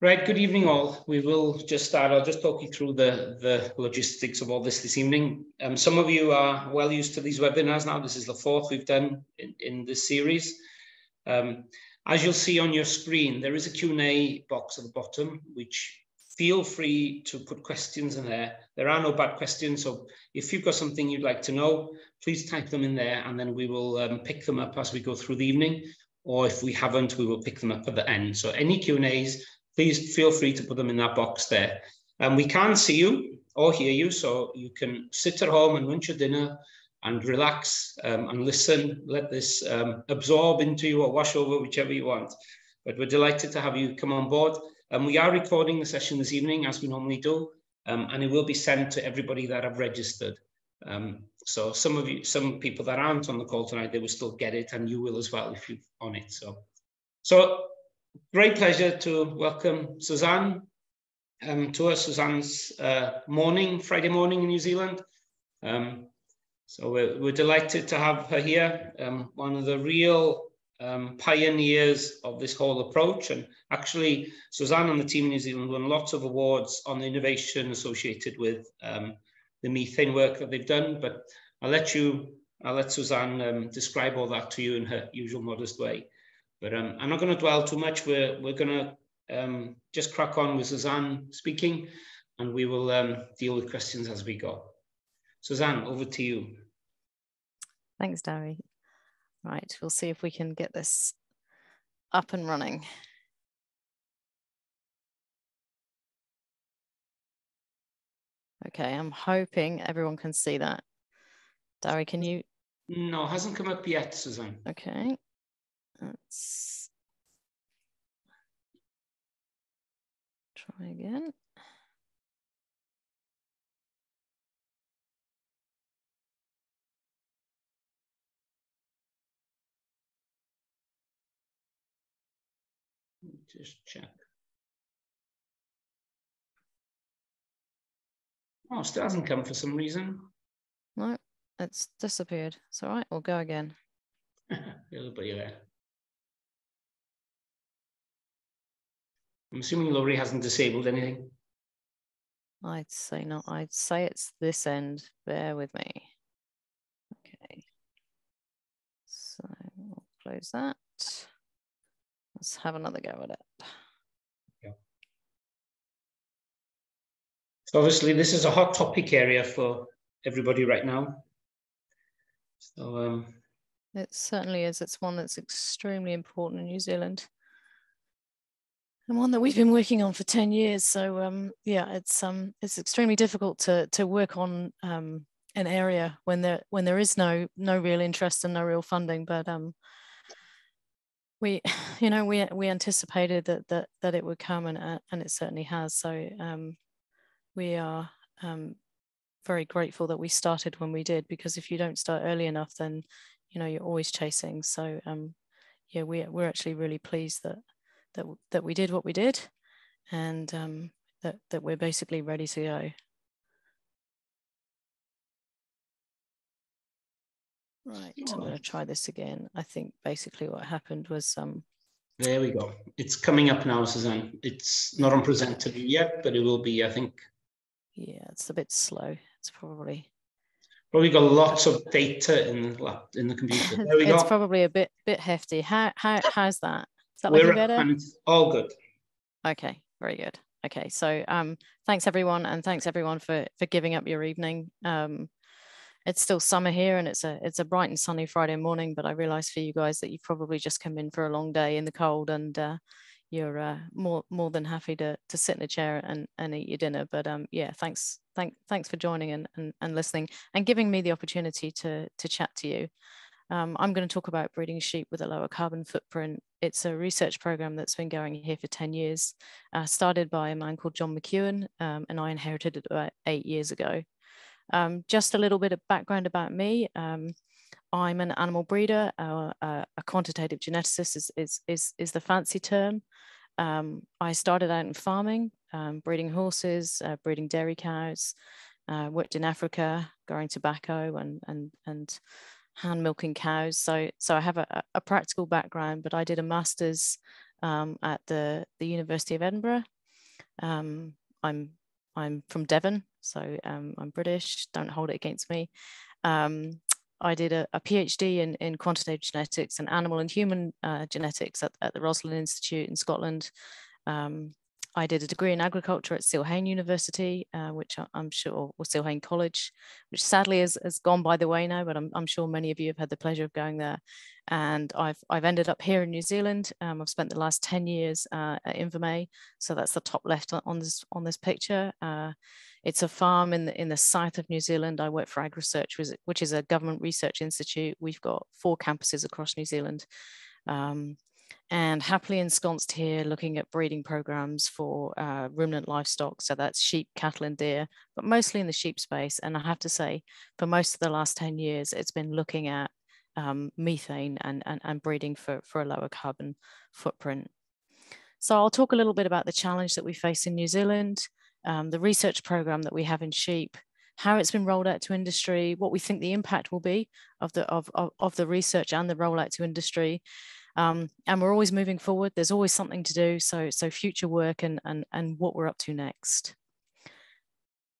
Right, good evening all. We will just start, I'll just talk you through the, the logistics of all this this evening. Um, some of you are well used to these webinars now. This is the fourth we've done in, in this series. Um, as you'll see on your screen, there is a Q&A box at the bottom, which feel free to put questions in there. There are no bad questions, so if you've got something you'd like to know, please type them in there and then we will um, pick them up as we go through the evening. Or if we haven't, we will pick them up at the end. So any Q&As, please feel free to put them in that box there. And we can see you or hear you, so you can sit at home and lunch your dinner and relax um, and listen. Let this um, absorb into you or wash over, whichever you want. But we're delighted to have you come on board. And we are recording the session this evening, as we normally do, um, and it will be sent to everybody that have registered. Um, so some of you, some people that aren't on the call tonight, they will still get it, and you will as well if you're on it. So, so great pleasure to welcome Suzanne um, to us. Suzanne's uh, morning, Friday morning in New Zealand. Um, so we're, we're, delighted to have her here. Um, one of the real um, pioneers of this whole approach. And actually, Suzanne and the team in New Zealand won lots of awards on the innovation associated with um, the methane work that they've done. But I'll let you, I'll let Suzanne um, describe all that to you in her usual modest way. But um, I'm not going to dwell too much. We're, we're going to um, just crack on with Suzanne speaking and we will um, deal with questions as we go. Suzanne, over to you. Thanks, Darry. Right, we'll see if we can get this up and running. Okay, I'm hoping everyone can see that. Darry, can you? No, hasn't come up yet, Suzanne. Okay. Let's try again. Just check. Oh, still hasn't come for some reason. No, it's disappeared. It's all right. We'll go again. It'll be there. I'm assuming Laurie hasn't disabled anything. I'd say not. I'd say it's this end. Bear with me. Okay. So we'll close that. Let's have another go at it. Yeah. So obviously this is a hot topic area for everybody right now. So um, it certainly is. It's one that's extremely important in New Zealand and one that we've been working on for 10 years. So um, yeah, it's um, it's extremely difficult to to work on um, an area when there when there is no no real interest and no real funding. But um, we you know we we anticipated that that that it would come and uh, and it certainly has. So um, we are um, very grateful that we started when we did because if you don't start early enough, then you know you're always chasing. So yeah, we we're actually really pleased that that that we did what we did, and um, that that we're basically ready to go. Right, I'm going to try this again. I think basically what happened was um. There we go. It's coming up now, Suzanne. It's not on presenter yet, but it will be, I think. Yeah, it's a bit slow. It's probably. Probably got lots of data in the in the computer. There we it's go. probably a bit bit hefty. How how how's that? That We're, better? all good. Okay, very good. Okay, so um, thanks everyone, and thanks everyone for for giving up your evening. Um, it's still summer here, and it's a it's a bright and sunny Friday morning. But I realise for you guys that you've probably just come in for a long day in the cold, and uh, you're uh, more more than happy to to sit in a chair and and eat your dinner. But um, yeah, thanks thank thanks for joining and, and and listening and giving me the opportunity to to chat to you. Um, I'm going to talk about breeding sheep with a lower carbon footprint. It's a research program that's been going here for 10 years, uh, started by a man called John McEwan, um, and I inherited it about eight years ago. Um, just a little bit of background about me. Um, I'm an animal breeder. Uh, uh, a quantitative geneticist is, is, is, is the fancy term. Um, I started out in farming, um, breeding horses, uh, breeding dairy cows, uh, worked in Africa, growing tobacco and, and, and hand milking cows. So, so I have a, a practical background, but I did a master's um, at the, the University of Edinburgh. Um, I'm, I'm from Devon, so um, I'm British, don't hold it against me. Um, I did a, a, PhD in, in quantitative genetics and animal and human uh, genetics at, at, the Roslin Institute in Scotland. Um, I did a degree in agriculture at Seale-Hayne University, uh, which I'm sure, or Seale-Hayne College, which sadly has, has gone by the way now, but I'm, I'm, sure many of you have had the pleasure of going there. And I've, I've ended up here in New Zealand. Um, I've spent the last 10 years uh, at Invermay. So that's the top left on this, on this picture. Uh, it's a farm in the, in the south of New Zealand. I work for AgResearch, which is a government research institute. We've got four campuses across New Zealand. Um, and happily ensconced here looking at breeding programs for uh, ruminant livestock. So that's sheep, cattle and deer, but mostly in the sheep space. And I have to say, for most of the last 10 years, it's been looking at um, methane and, and, and breeding for, for a lower carbon footprint. So I'll talk a little bit about the challenge that we face in New Zealand, um, the research program that we have in sheep, how it's been rolled out to industry, what we think the impact will be of the, of, of, of the research and the rollout to industry, um, and we're always moving forward. There's always something to do. So, so future work and, and, and what we're up to next.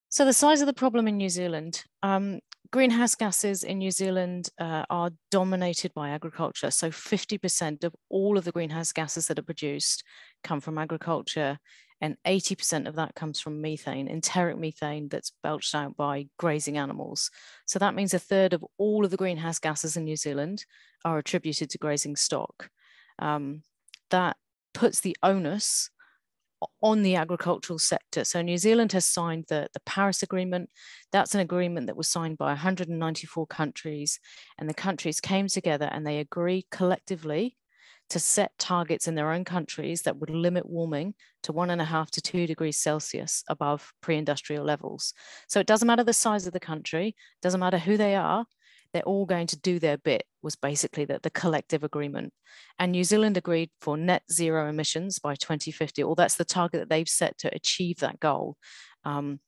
So the size of the problem in New Zealand, um, greenhouse gases in New Zealand uh, are dominated by agriculture. So 50% of all of the greenhouse gases that are produced come from agriculture and 80% of that comes from methane, enteric methane that's belched out by grazing animals. So that means a third of all of the greenhouse gases in New Zealand are attributed to grazing stock. Um, that puts the onus on the agricultural sector. So New Zealand has signed the, the Paris Agreement. That's an agreement that was signed by 194 countries, and the countries came together and they agreed collectively to set targets in their own countries that would limit warming to one and a half to two degrees Celsius above pre-industrial levels. So it doesn't matter the size of the country, doesn't matter who they are, they're all going to do their bit was basically the, the collective agreement. And New Zealand agreed for net zero emissions by 2050, or that's the target that they've set to achieve that goal. Um,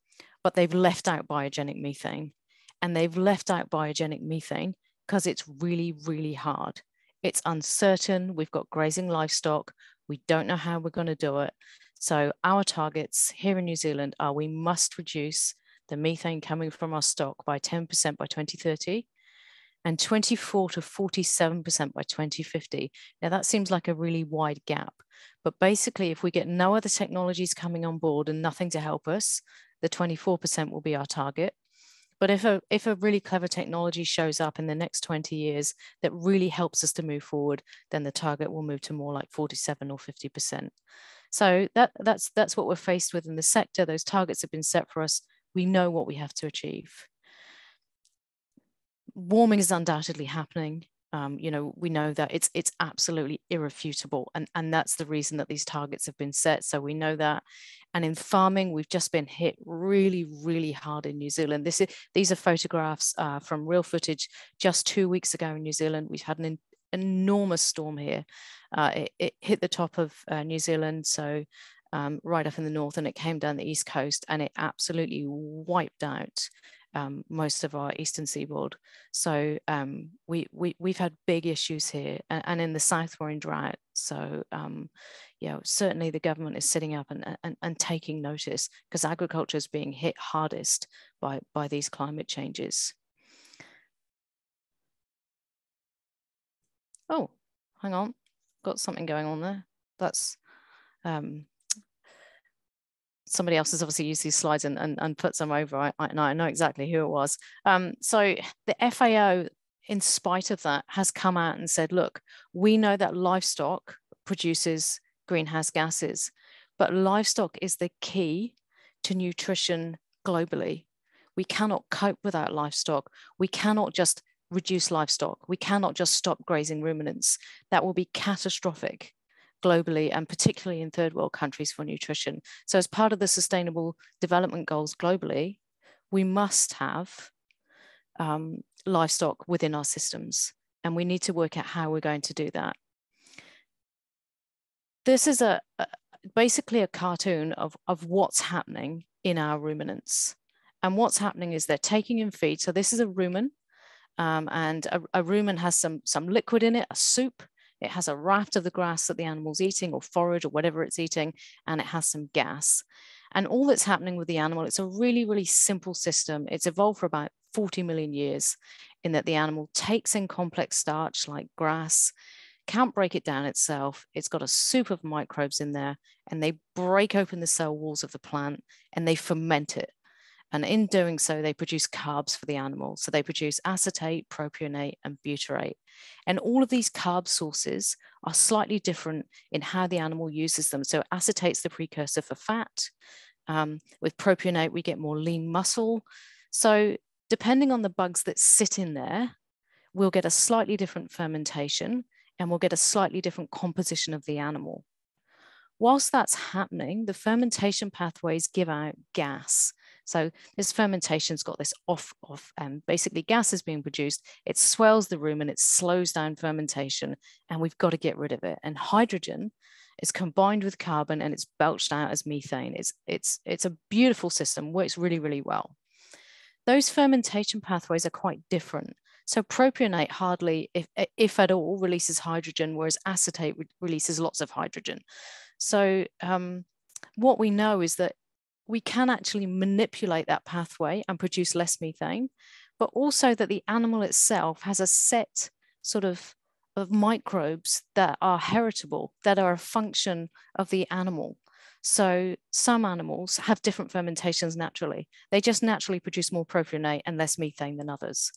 but they've left out biogenic methane. And they've left out biogenic methane because it's really, really hard. It's uncertain. We've got grazing livestock. We don't know how we're going to do it. So our targets here in New Zealand are we must reduce the methane coming from our stock by 10% by 2030 and 24 to 47% by 2050. Now, that seems like a really wide gap. But basically, if we get no other technologies coming on board and nothing to help us, the 24% will be our target. But if a, if a really clever technology shows up in the next 20 years that really helps us to move forward, then the target will move to more like 47 or 50%. So that, that's, that's what we're faced with in the sector. Those targets have been set for us. We know what we have to achieve warming is undoubtedly happening. Um, you know, we know that it's it's absolutely irrefutable, and and that's the reason that these targets have been set. So we know that, and in farming, we've just been hit really, really hard in New Zealand. This is these are photographs uh, from real footage just two weeks ago in New Zealand. We've had an enormous storm here. Uh, it, it, hit the top of uh, New Zealand, so um, right up in the north, and it came down the east coast, and it absolutely wiped out um, most of our eastern seaboard. So um, we, we, we've had big issues here and, in the south we're in drought. So um, yeah, certainly the government is sitting up and, and, and taking notice because agriculture is being hit hardest by, by these climate changes. Oh, hang on, got something going on there. That's um, somebody else has obviously used these slides and, and, and put some over, I, I, I know exactly who it was. Um, so the FAO, in spite of that, has come out and said, look, we know that livestock produces greenhouse gases, but livestock is the key to nutrition globally. We cannot cope without livestock. We cannot just reduce livestock. We cannot just stop grazing ruminants. That will be catastrophic globally and particularly in third world countries for nutrition. So as part of the sustainable development goals globally, we must have um, livestock within our systems and we need to work out how we're going to do that. This is a, a basically a cartoon of, of what's happening in our ruminants. And what's happening is they're taking in feed. So this is a rumen um, and a, a rumen has some, some liquid in it, a soup, it has a raft of the grass that the animal's eating or forage or whatever it's eating, and it has some gas. And all that's happening with the animal, it's a really, really simple system. It's evolved for about 40 million years in that the animal takes in complex starch like grass, can't break it down itself. It's got a soup of microbes in there, and they break open the cell walls of the plant and they ferment it. And in doing so, they produce carbs for the animal. So they produce acetate, propionate, and butyrate. And all of these carb sources are slightly different in how the animal uses them. So acetate's the precursor for fat. Um, with propionate, we get more lean muscle. So depending on the bugs that sit in there, we'll get a slightly different fermentation and we'll get a slightly different composition of the animal. Whilst that's happening, the fermentation pathways give out gas. So this fermentation's got this off, off, and um, basically gas is being produced. It swells the room and it slows down fermentation, and we've got to get rid of it. And hydrogen is combined with carbon and it's belched out as methane. It's it's it's a beautiful system, works really really well. Those fermentation pathways are quite different. So propionate hardly, if, if at all, releases hydrogen, whereas acetate re releases lots of hydrogen. So um, what we know is that we can actually manipulate that pathway and produce less methane, but also that the animal itself has a set sort of, of microbes that are heritable, that are a function of the animal. So some animals have different fermentations naturally. They just naturally produce more propionate and less methane than others.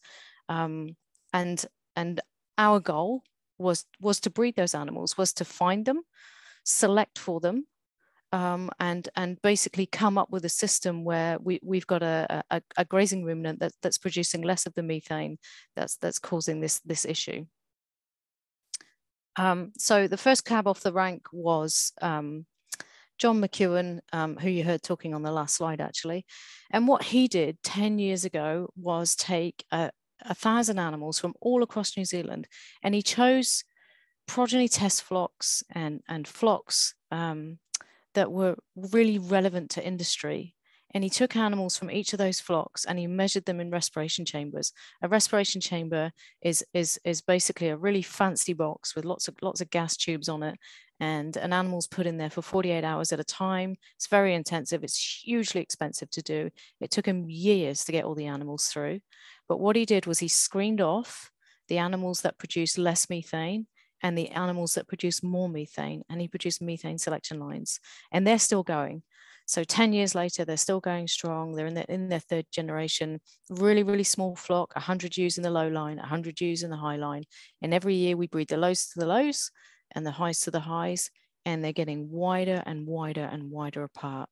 Um, and and our goal was was to breed those animals, was to find them, select for them, um, and and basically come up with a system where we we've got a, a, a grazing ruminant that, that's producing less of the methane that's that's causing this this issue. Um, so the first cab off the rank was um, John McEwan, um, who you heard talking on the last slide actually. And what he did 10 years ago was take a, a thousand animals from all across New Zealand, and he chose progeny test flocks and, and flocks um, that were really relevant to industry. And he took animals from each of those flocks and he measured them in respiration chambers. A respiration chamber is, is, is basically a really fancy box with lots of, lots of gas tubes on it. And an animal's put in there for 48 hours at a time. It's very intensive. It's hugely expensive to do. It took him years to get all the animals through. But what he did was he screened off the animals that produce less methane and the animals that produce more methane, and he produced methane selection lines, and they're still going. So 10 years later, they're still going strong. They're in their, in their third generation, really, really small flock, 100 ewes in the low line, 100 ewes in the high line. And every year we breed the lows to the lows and the highs to the highs, and they're getting wider and wider and wider apart.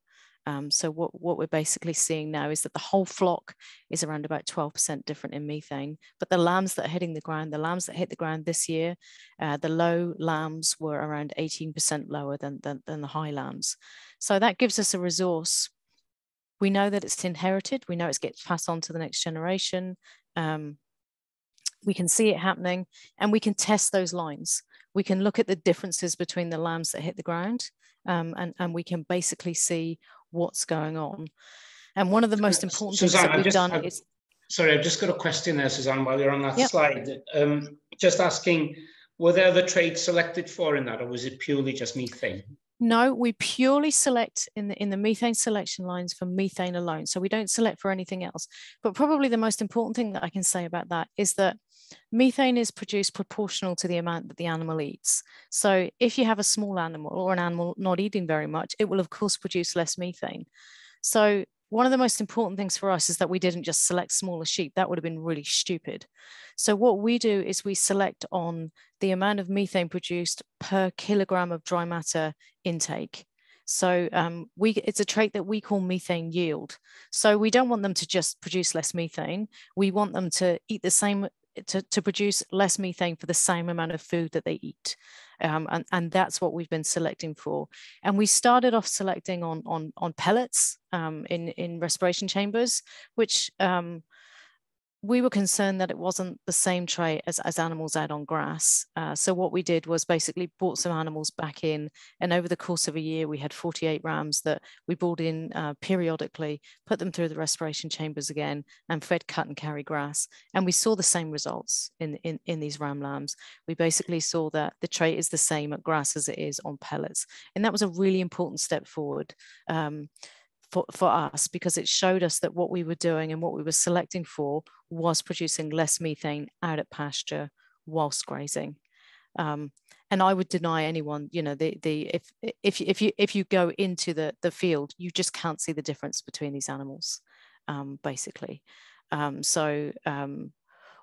Um, so what, what we're basically seeing now is that the whole flock is around about 12% different in methane, but the lambs that are hitting the ground, the lambs that hit the ground this year, uh, the low lambs were around 18% lower than, than, than the high lambs. So that gives us a resource. We know that it's inherited. We know it gets passed on to the next generation. Um, we can see it happening and we can test those lines. We can look at the differences between the lambs that hit the ground um, and, and we can basically see what's going on. And one of the most important Suzanne, things that we've just, done I've, is. Sorry, I've just got a question there, Suzanne, while you're on that yep. slide. Um, just asking, were there other trades selected for in that, or was it purely just methane? No, we purely select in the in the methane selection lines for methane alone. So we don't select for anything else. But probably the most important thing that I can say about that is that methane is produced proportional to the amount that the animal eats. So if you have a small animal or an animal not eating very much, it will of course produce less methane. So one of the most important things for us is that we didn't just select smaller sheep. That would have been really stupid. So what we do is we select on the amount of methane produced per kilogram of dry matter intake. So um, we, it's a trait that we call methane yield. So we don't want them to just produce less methane. We want them to eat the same to, to produce less methane for the same amount of food that they eat. Um, and, and that's what we've been selecting for. And we started off selecting on, on, on pellets um, in, in respiration chambers, which um, we were concerned that it wasn't the same trait as, as animals out on grass. Uh, so what we did was basically brought some animals back in, and over the course of a year, we had 48 rams that we brought in uh, periodically, put them through the respiration chambers again, and fed cut and carry grass. And we saw the same results in, in, in these ram lambs. We basically saw that the trait is the same at grass as it is on pellets. And that was a really important step forward. Um, for, for us because it showed us that what we were doing and what we were selecting for was producing less methane out at pasture whilst grazing. Um, and I would deny anyone, you know, the the if if if you if you go into the the field, you just can't see the difference between these animals, um, basically. Um, so um,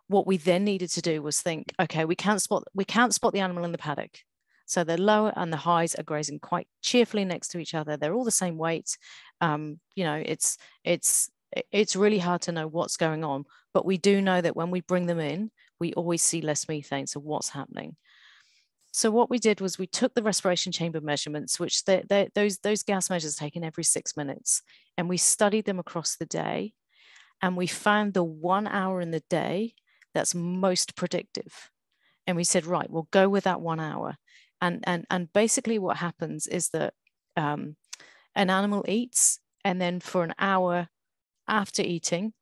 what we then needed to do was think, okay, we can't spot we can't spot the animal in the paddock. So the lower and the highs are grazing quite cheerfully next to each other. They're all the same weight. Um, you know, it's it's it's really hard to know what's going on, but we do know that when we bring them in, we always see less methane. So what's happening? So what we did was we took the respiration chamber measurements, which they, they, those, those gas measures taken every six minutes, and we studied them across the day. And we found the one hour in the day that's most predictive. And we said, right, we'll go with that one hour. And, and, and basically what happens is that um, an animal eats and then for an hour after eating,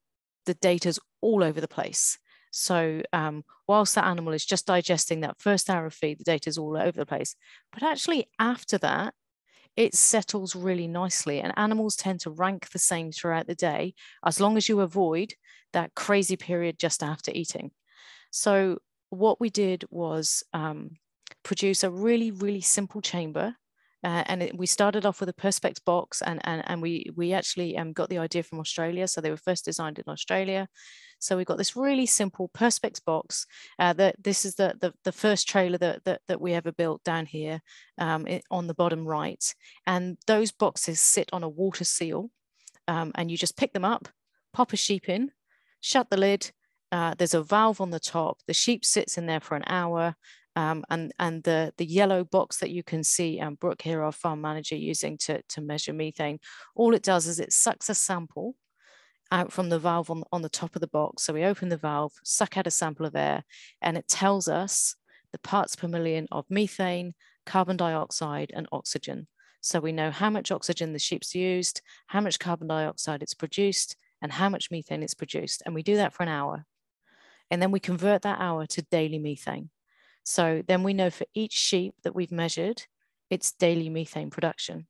the data's all over the place. So um, whilst that animal is just digesting that first hour of feed, the data is all over the place. But actually after that, it settles really nicely and animals tend to rank the same throughout the day as long as you avoid that crazy period just after eating. So what we did was um, produce a really, really simple chamber uh, and it, we started off with a Perspex box, and and, and we we actually um, got the idea from Australia. So they were first designed in Australia. So we've got this really simple Perspex box. Uh, that this is the, the, the first trailer that, that that we ever built down here um, on the bottom right, and those boxes sit on a water seal, um, and you just pick them up, pop a sheep in, shut the lid. Uh, there's a valve on the top. The sheep sits in there for an hour. Um, and and the, the yellow box that you can see um, Brooke here, our farm manager, using to, to measure methane, all it does is it sucks a sample out from the valve on, on the top of the box. So we open the valve, suck out a sample of air, and it tells us the parts per million of methane, carbon dioxide, and oxygen. So we know how much oxygen the sheep's used, how much carbon dioxide it's produced, and how much methane it's produced. And we do that for an hour. And then we convert that hour to daily methane. So then we know for each sheep that we've measured, its daily methane production.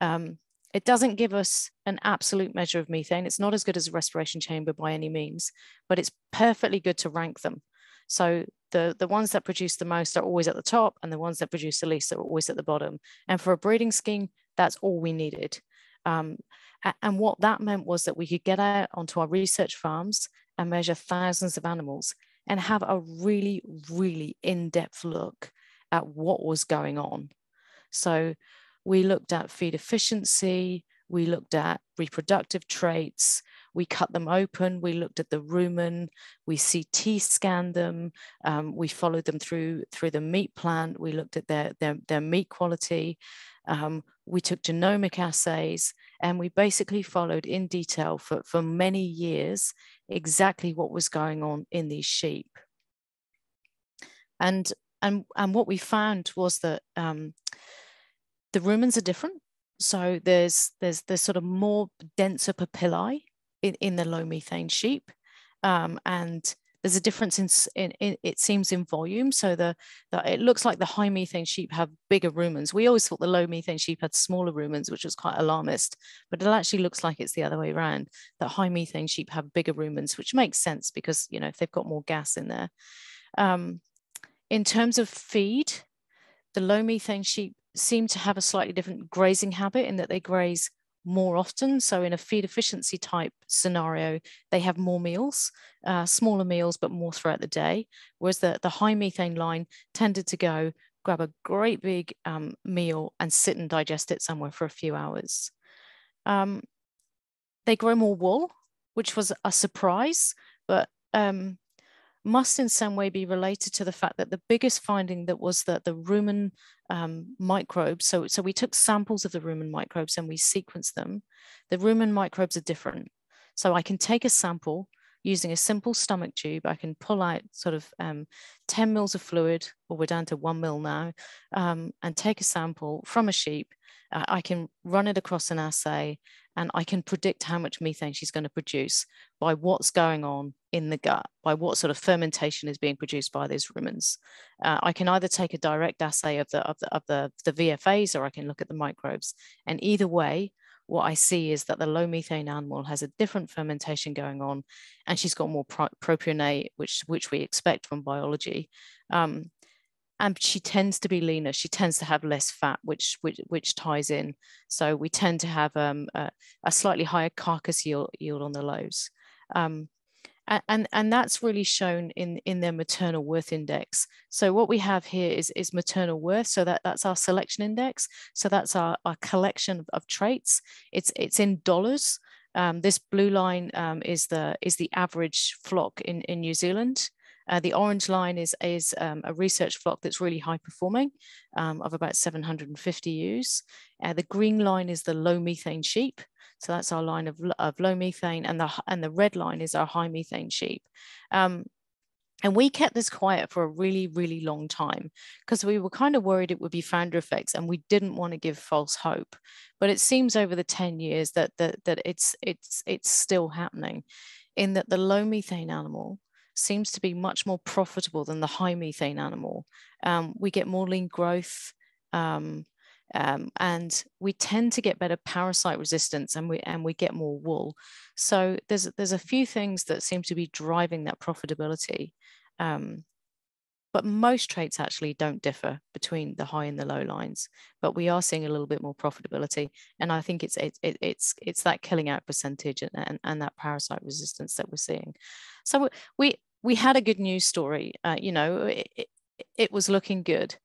Um, it doesn't give us an absolute measure of methane. It's not as good as a respiration chamber by any means, but it's perfectly good to rank them. So the, the ones that produce the most are always at the top and the ones that produce the least are always at the bottom. And for a breeding scheme, that's all we needed. Um, and what that meant was that we could get out onto our research farms and measure thousands of animals and have a really, really in depth look at what was going on. So we looked at feed efficiency, we looked at reproductive traits, we cut them open, we looked at the rumen, we CT scanned them, um, we followed them through through the meat plant, we looked at their, their, their meat quality, um, we took genomic assays, and we basically followed in detail for, for many years exactly what was going on in these sheep. And, and, and what we found was that um, the rumens are different. So there's, there's, there's sort of more denser papillae in, in the low methane sheep. Um, and there's a difference in, in, in, it seems in volume. So the, the it looks like the high methane sheep have bigger rumens. We always thought the low methane sheep had smaller rumens, which was quite alarmist, but it actually looks like it's the other way around. That high methane sheep have bigger rumens, which makes sense because you know if they've got more gas in there. Um, in terms of feed, the low methane sheep seem to have a slightly different grazing habit in that they graze more often. So in a feed efficiency type scenario, they have more meals, uh, smaller meals, but more throughout the day. Whereas the, the high methane line tended to go grab a great big um, meal and sit and digest it somewhere for a few hours. Um, they grow more wool, which was a surprise, but um, must in some way be related to the fact that the biggest finding that was that the rumen um, microbes, so, so we took samples of the rumen microbes and we sequenced them. The rumen microbes are different. So I can take a sample using a simple stomach tube, I can pull out sort of um, 10 mils of fluid, or we're down to one mil now, um, and take a sample from a sheep. Uh, I can run it across an assay and I can predict how much methane she's going to produce by what's going on in the gut, by what sort of fermentation is being produced by these rumens. Uh, I can either take a direct assay of the, of the, of the, the VFAs or I can look at the microbes. And either way, what I see is that the low methane animal has a different fermentation going on, and she's got more pro propionate, which which we expect from biology. Um, and she tends to be leaner. She tends to have less fat, which which, which ties in. So we tend to have um, a, a, slightly higher carcass yield, yield on the lows. Um, and, and that's really shown in, in their maternal worth index. So what we have here is, is maternal worth. So that, that's our selection index. So that's our, our collection of, of traits. It's, it's in dollars. Um, this blue line um, is, the, is the average flock in, in New Zealand. Uh, the orange line is, is um, a research flock that's really high performing um, of about 750 ewes. Uh, the green line is the low methane sheep. So that's our line of, of low methane and the, and the red line is our high methane sheep. Um, and we kept this quiet for a really, really long time because we were kind of worried it would be founder effects and we didn't want to give false hope. But it seems over the 10 years that, that, that it's, it's, it's still happening in that the low methane animal seems to be much more profitable than the high methane animal. Um, we get more lean growth. Um, um, and we tend to get better parasite resistance and we and we get more wool. So there's there's a few things that seem to be driving that profitability. Um, but most traits actually don't differ between the high and the low lines. But we are seeing a little bit more profitability, and I think it's it, it, it's it's that killing out percentage and, and, and that parasite resistance that we're seeing. So we we had a good news story. Uh, you know, it, it, it was looking good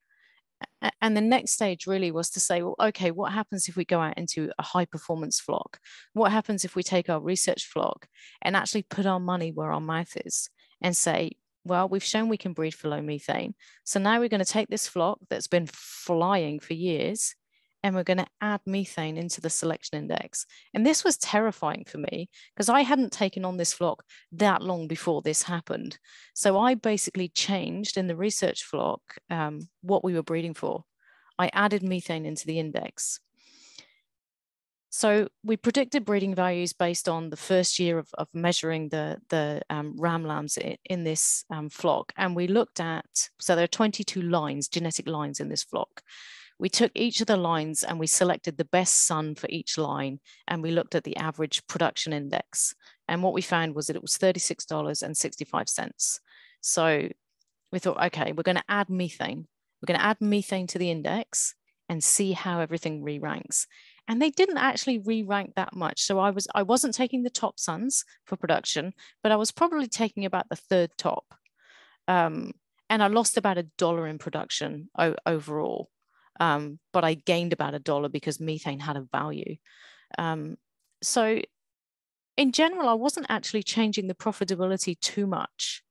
and the next stage really was to say well okay what happens if we go out into a high performance flock? What happens if we take our research flock and actually put our money where our mouth is and say well we've shown we can breed for low methane. So now we're going to take this flock that's been flying for years and we're going to add methane into the selection index. And this was terrifying for me because I hadn't taken on this flock that long before this happened. So I basically changed in the research flock um, what we were breeding for. I added methane into the index. So we predicted breeding values based on the first year of, of measuring the, the um, ram lambs in, this um, flock. And we looked at, so there are 22 lines, genetic lines in this flock we took each of the lines and we selected the best son for each line and we looked at the average production index. And what we found was that it was $36.65. So we thought, okay, we're going to add methane. We're going to add methane to the index and see how everything re-ranks. And they didn't actually re-rank that much. So I was I wasn't taking the top sons for production, but I was probably taking about the third top. Um, and I lost about a dollar in production overall um, but I gained about a dollar because methane had a value. Um, so in general, I wasn't actually changing the profitability too much.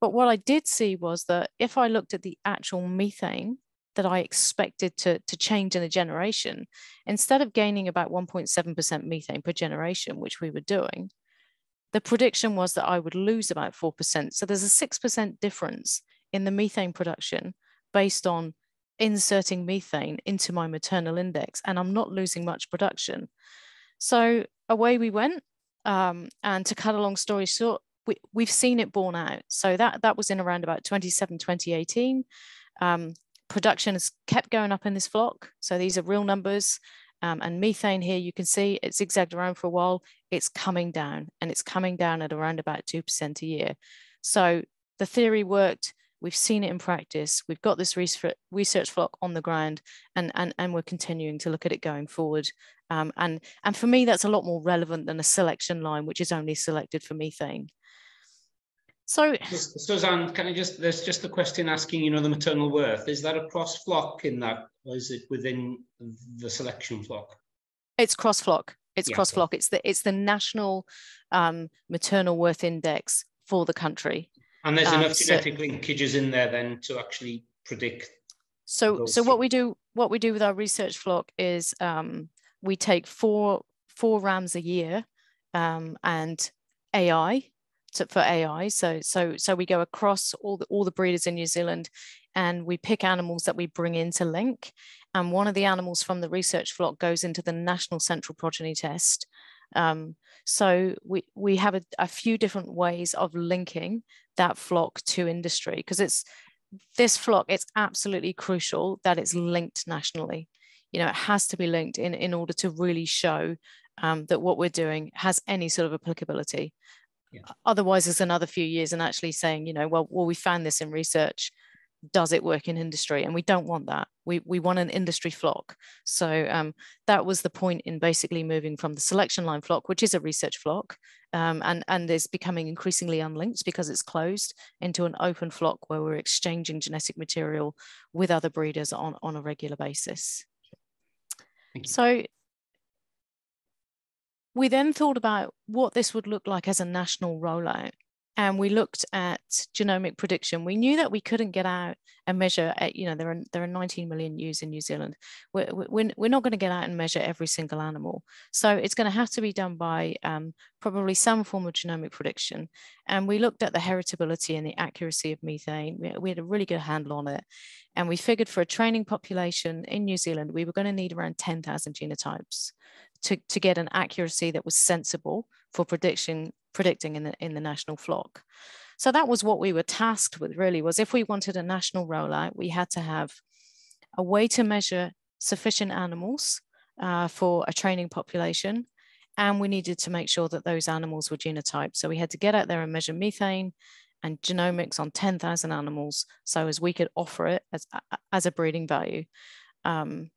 But what I did see was that if I looked at the actual methane that I expected to, to change in a generation, instead of gaining about 1.7% methane per generation, which we were doing, the prediction was that I would lose about 4%. So there's a 6% difference in the methane production based on inserting methane into my maternal index and I'm not losing much production. So away we went. Um, and to cut a long story short, we, we've seen it borne out. So that, that was in around about 27, 2018. Um, production has kept going up in this flock. So these are real numbers. Um, and methane here, you can see it zigzagged around for a while. It's coming down and it's coming down at around about 2% a year. So the theory worked. We've seen it in practice. We've got this research flock on the ground, and, and, and we're continuing to look at it going forward. Um, and, and for me, that's a lot more relevant than a selection line, which is only selected for methane. So, Suzanne, can I just, there's just a question asking, you know, the maternal worth. Is that a cross flock in that, or is it within the selection flock? It's cross flock. It's yeah. cross flock. It's the, it's the national um, maternal worth index for the country. And there's um, enough genetic so, linkages in there then to actually predict. So, so what we do, what we do with our research flock is um, we take four four rams a year um, and AI to, for AI. So, so, so we go across all the, all the breeders in New Zealand and we pick animals that we bring into link. And one of the animals from the research flock goes into the National Central Progeny Test. Um, so we, we have a, a few different ways of linking that flock to industry because it's this flock, it's absolutely crucial that it's linked nationally. You know, it has to be linked in, in order to really show um, that what we're doing has any sort of applicability. Yeah. Otherwise, it's another few years and actually saying, you know, well, well, we found this in research does it work in industry? And we don't want that. We, we want an industry flock. So um, that was the point in basically moving from the selection line flock which is a research flock um, and and is becoming increasingly unlinked because it's closed into an open flock where we're exchanging genetic material with other breeders on, on a regular basis. So we then thought about what this would look like as a national rollout and we looked at genomic prediction. We knew that we couldn't get out and measure, at, you know, there are, there are 19 million ewes in New Zealand. We're, we're, we're not going to get out and measure every single animal. So it's going to have to be done by um, probably some form of genomic prediction. And we looked at the heritability and the accuracy of methane. We, we had a really good handle on it. And we figured for a training population in New Zealand, we were going to need around 10,000 genotypes to, to get an accuracy that was sensible for prediction predicting in the, in the national flock. So that was what we were tasked with really was if we wanted a national rollout, we had to have a way to measure sufficient animals uh, for a training population. And we needed to make sure that those animals were genotyped. So we had to get out there and measure methane and genomics on 10,000 animals so as we could offer it as, as a breeding value. Um,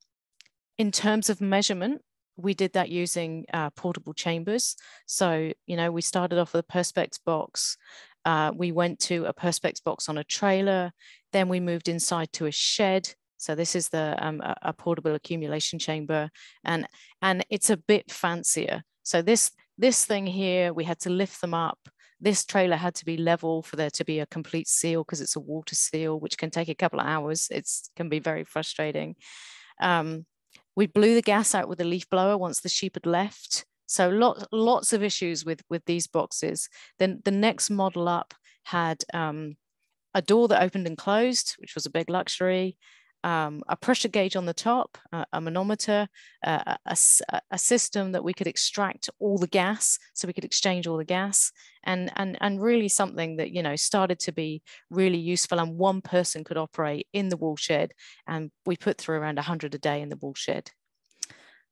in terms of measurement, we did that using uh, portable chambers. So, you know, we started off with a Perspex box. Uh, we went to a Perspex box on a trailer. Then we moved inside to a shed. So this is the um, a, portable accumulation chamber, and and it's a bit fancier. So this this thing here, we had to lift them up. This trailer had to be level for there to be a complete seal because it's a water seal, which can take a couple of hours. It can be very frustrating. Um, we blew the gas out with a leaf blower once the sheep had left. So lots, lots of issues with, with these boxes. Then the next model up had um, a door that opened and closed, which was a big luxury um, a pressure gauge on the top, a manometer, a, a, a, system that we could extract all the gas, so we could exchange all the gas, and and and really something that you know started to be really useful, and one person could operate in the wool shed, and we put through around 100 a day in the wool shed.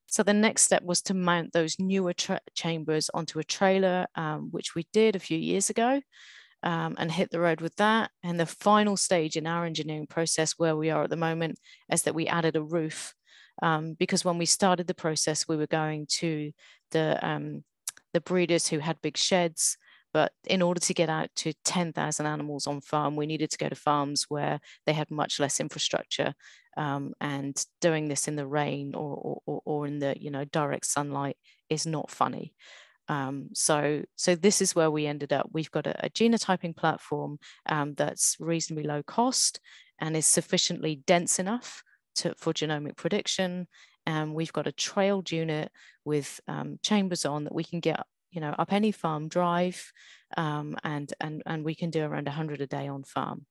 So the next step was to mount those newer chambers onto a trailer, um, which we did a few years ago um, and hit the road with that. And the final stage in our engineering process, where we are at the moment, is that we added a roof. Um, because when we started the process, we were going to the um, the breeders who had big sheds. But in order to get out to 10,000 animals on farm, we needed to go to farms where they had much less infrastructure. Um, and doing this in the rain or, or, or in the you know direct sunlight is not funny. Um, so, so this is where we ended up. We've got a, a genotyping platform um, that's reasonably low cost and is sufficiently dense enough to, for genomic prediction. And we've got a trailed unit with um, chambers on that we can get, you know, up any farm drive, um, and and and we can do around 100 a day on farm.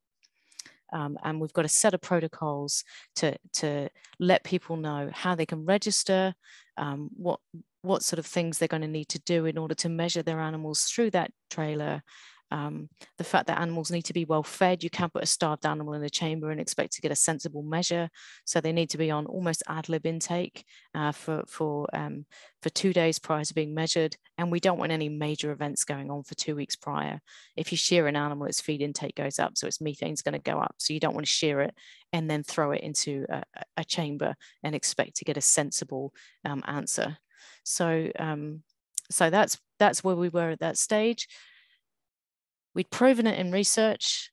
Um, and we've got a set of protocols to, to let people know how they can register, um, what what sort of things they're going to need to do in order to measure their animals through that trailer. Um, the fact that animals need to be well fed, you can't put a starved animal in a chamber and expect to get a sensible measure. So they need to be on almost ad lib intake uh, for for um, for two days prior to being measured. And we don't want any major events going on for two weeks prior. If you shear an animal, its feed intake goes up, so its methane is going to go up. So you don't want to shear it and then throw it into a, a chamber and expect to get a sensible um, answer. So, um, so that's that's where we were at that stage. We'd proven it in research.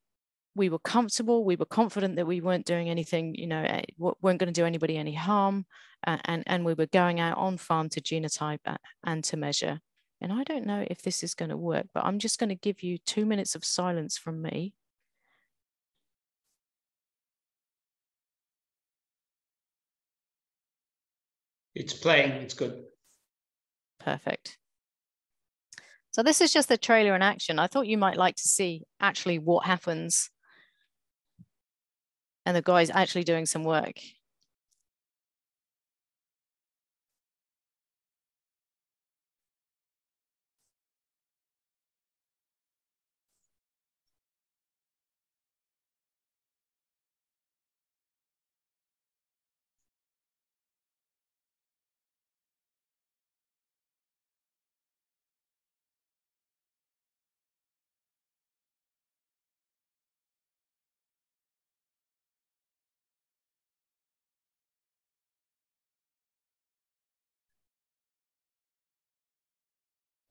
We were comfortable. We were confident that we weren't doing anything, you know, eh, weren't going to do anybody any harm, uh, and and we were going out on farm to genotype and to measure. And I don't know if this is going to work, but I'm just going to give you two minutes of silence from me. It's playing, it's good. Perfect. So this is just the trailer in action. I thought you might like to see actually what happens and the guy's actually doing some work.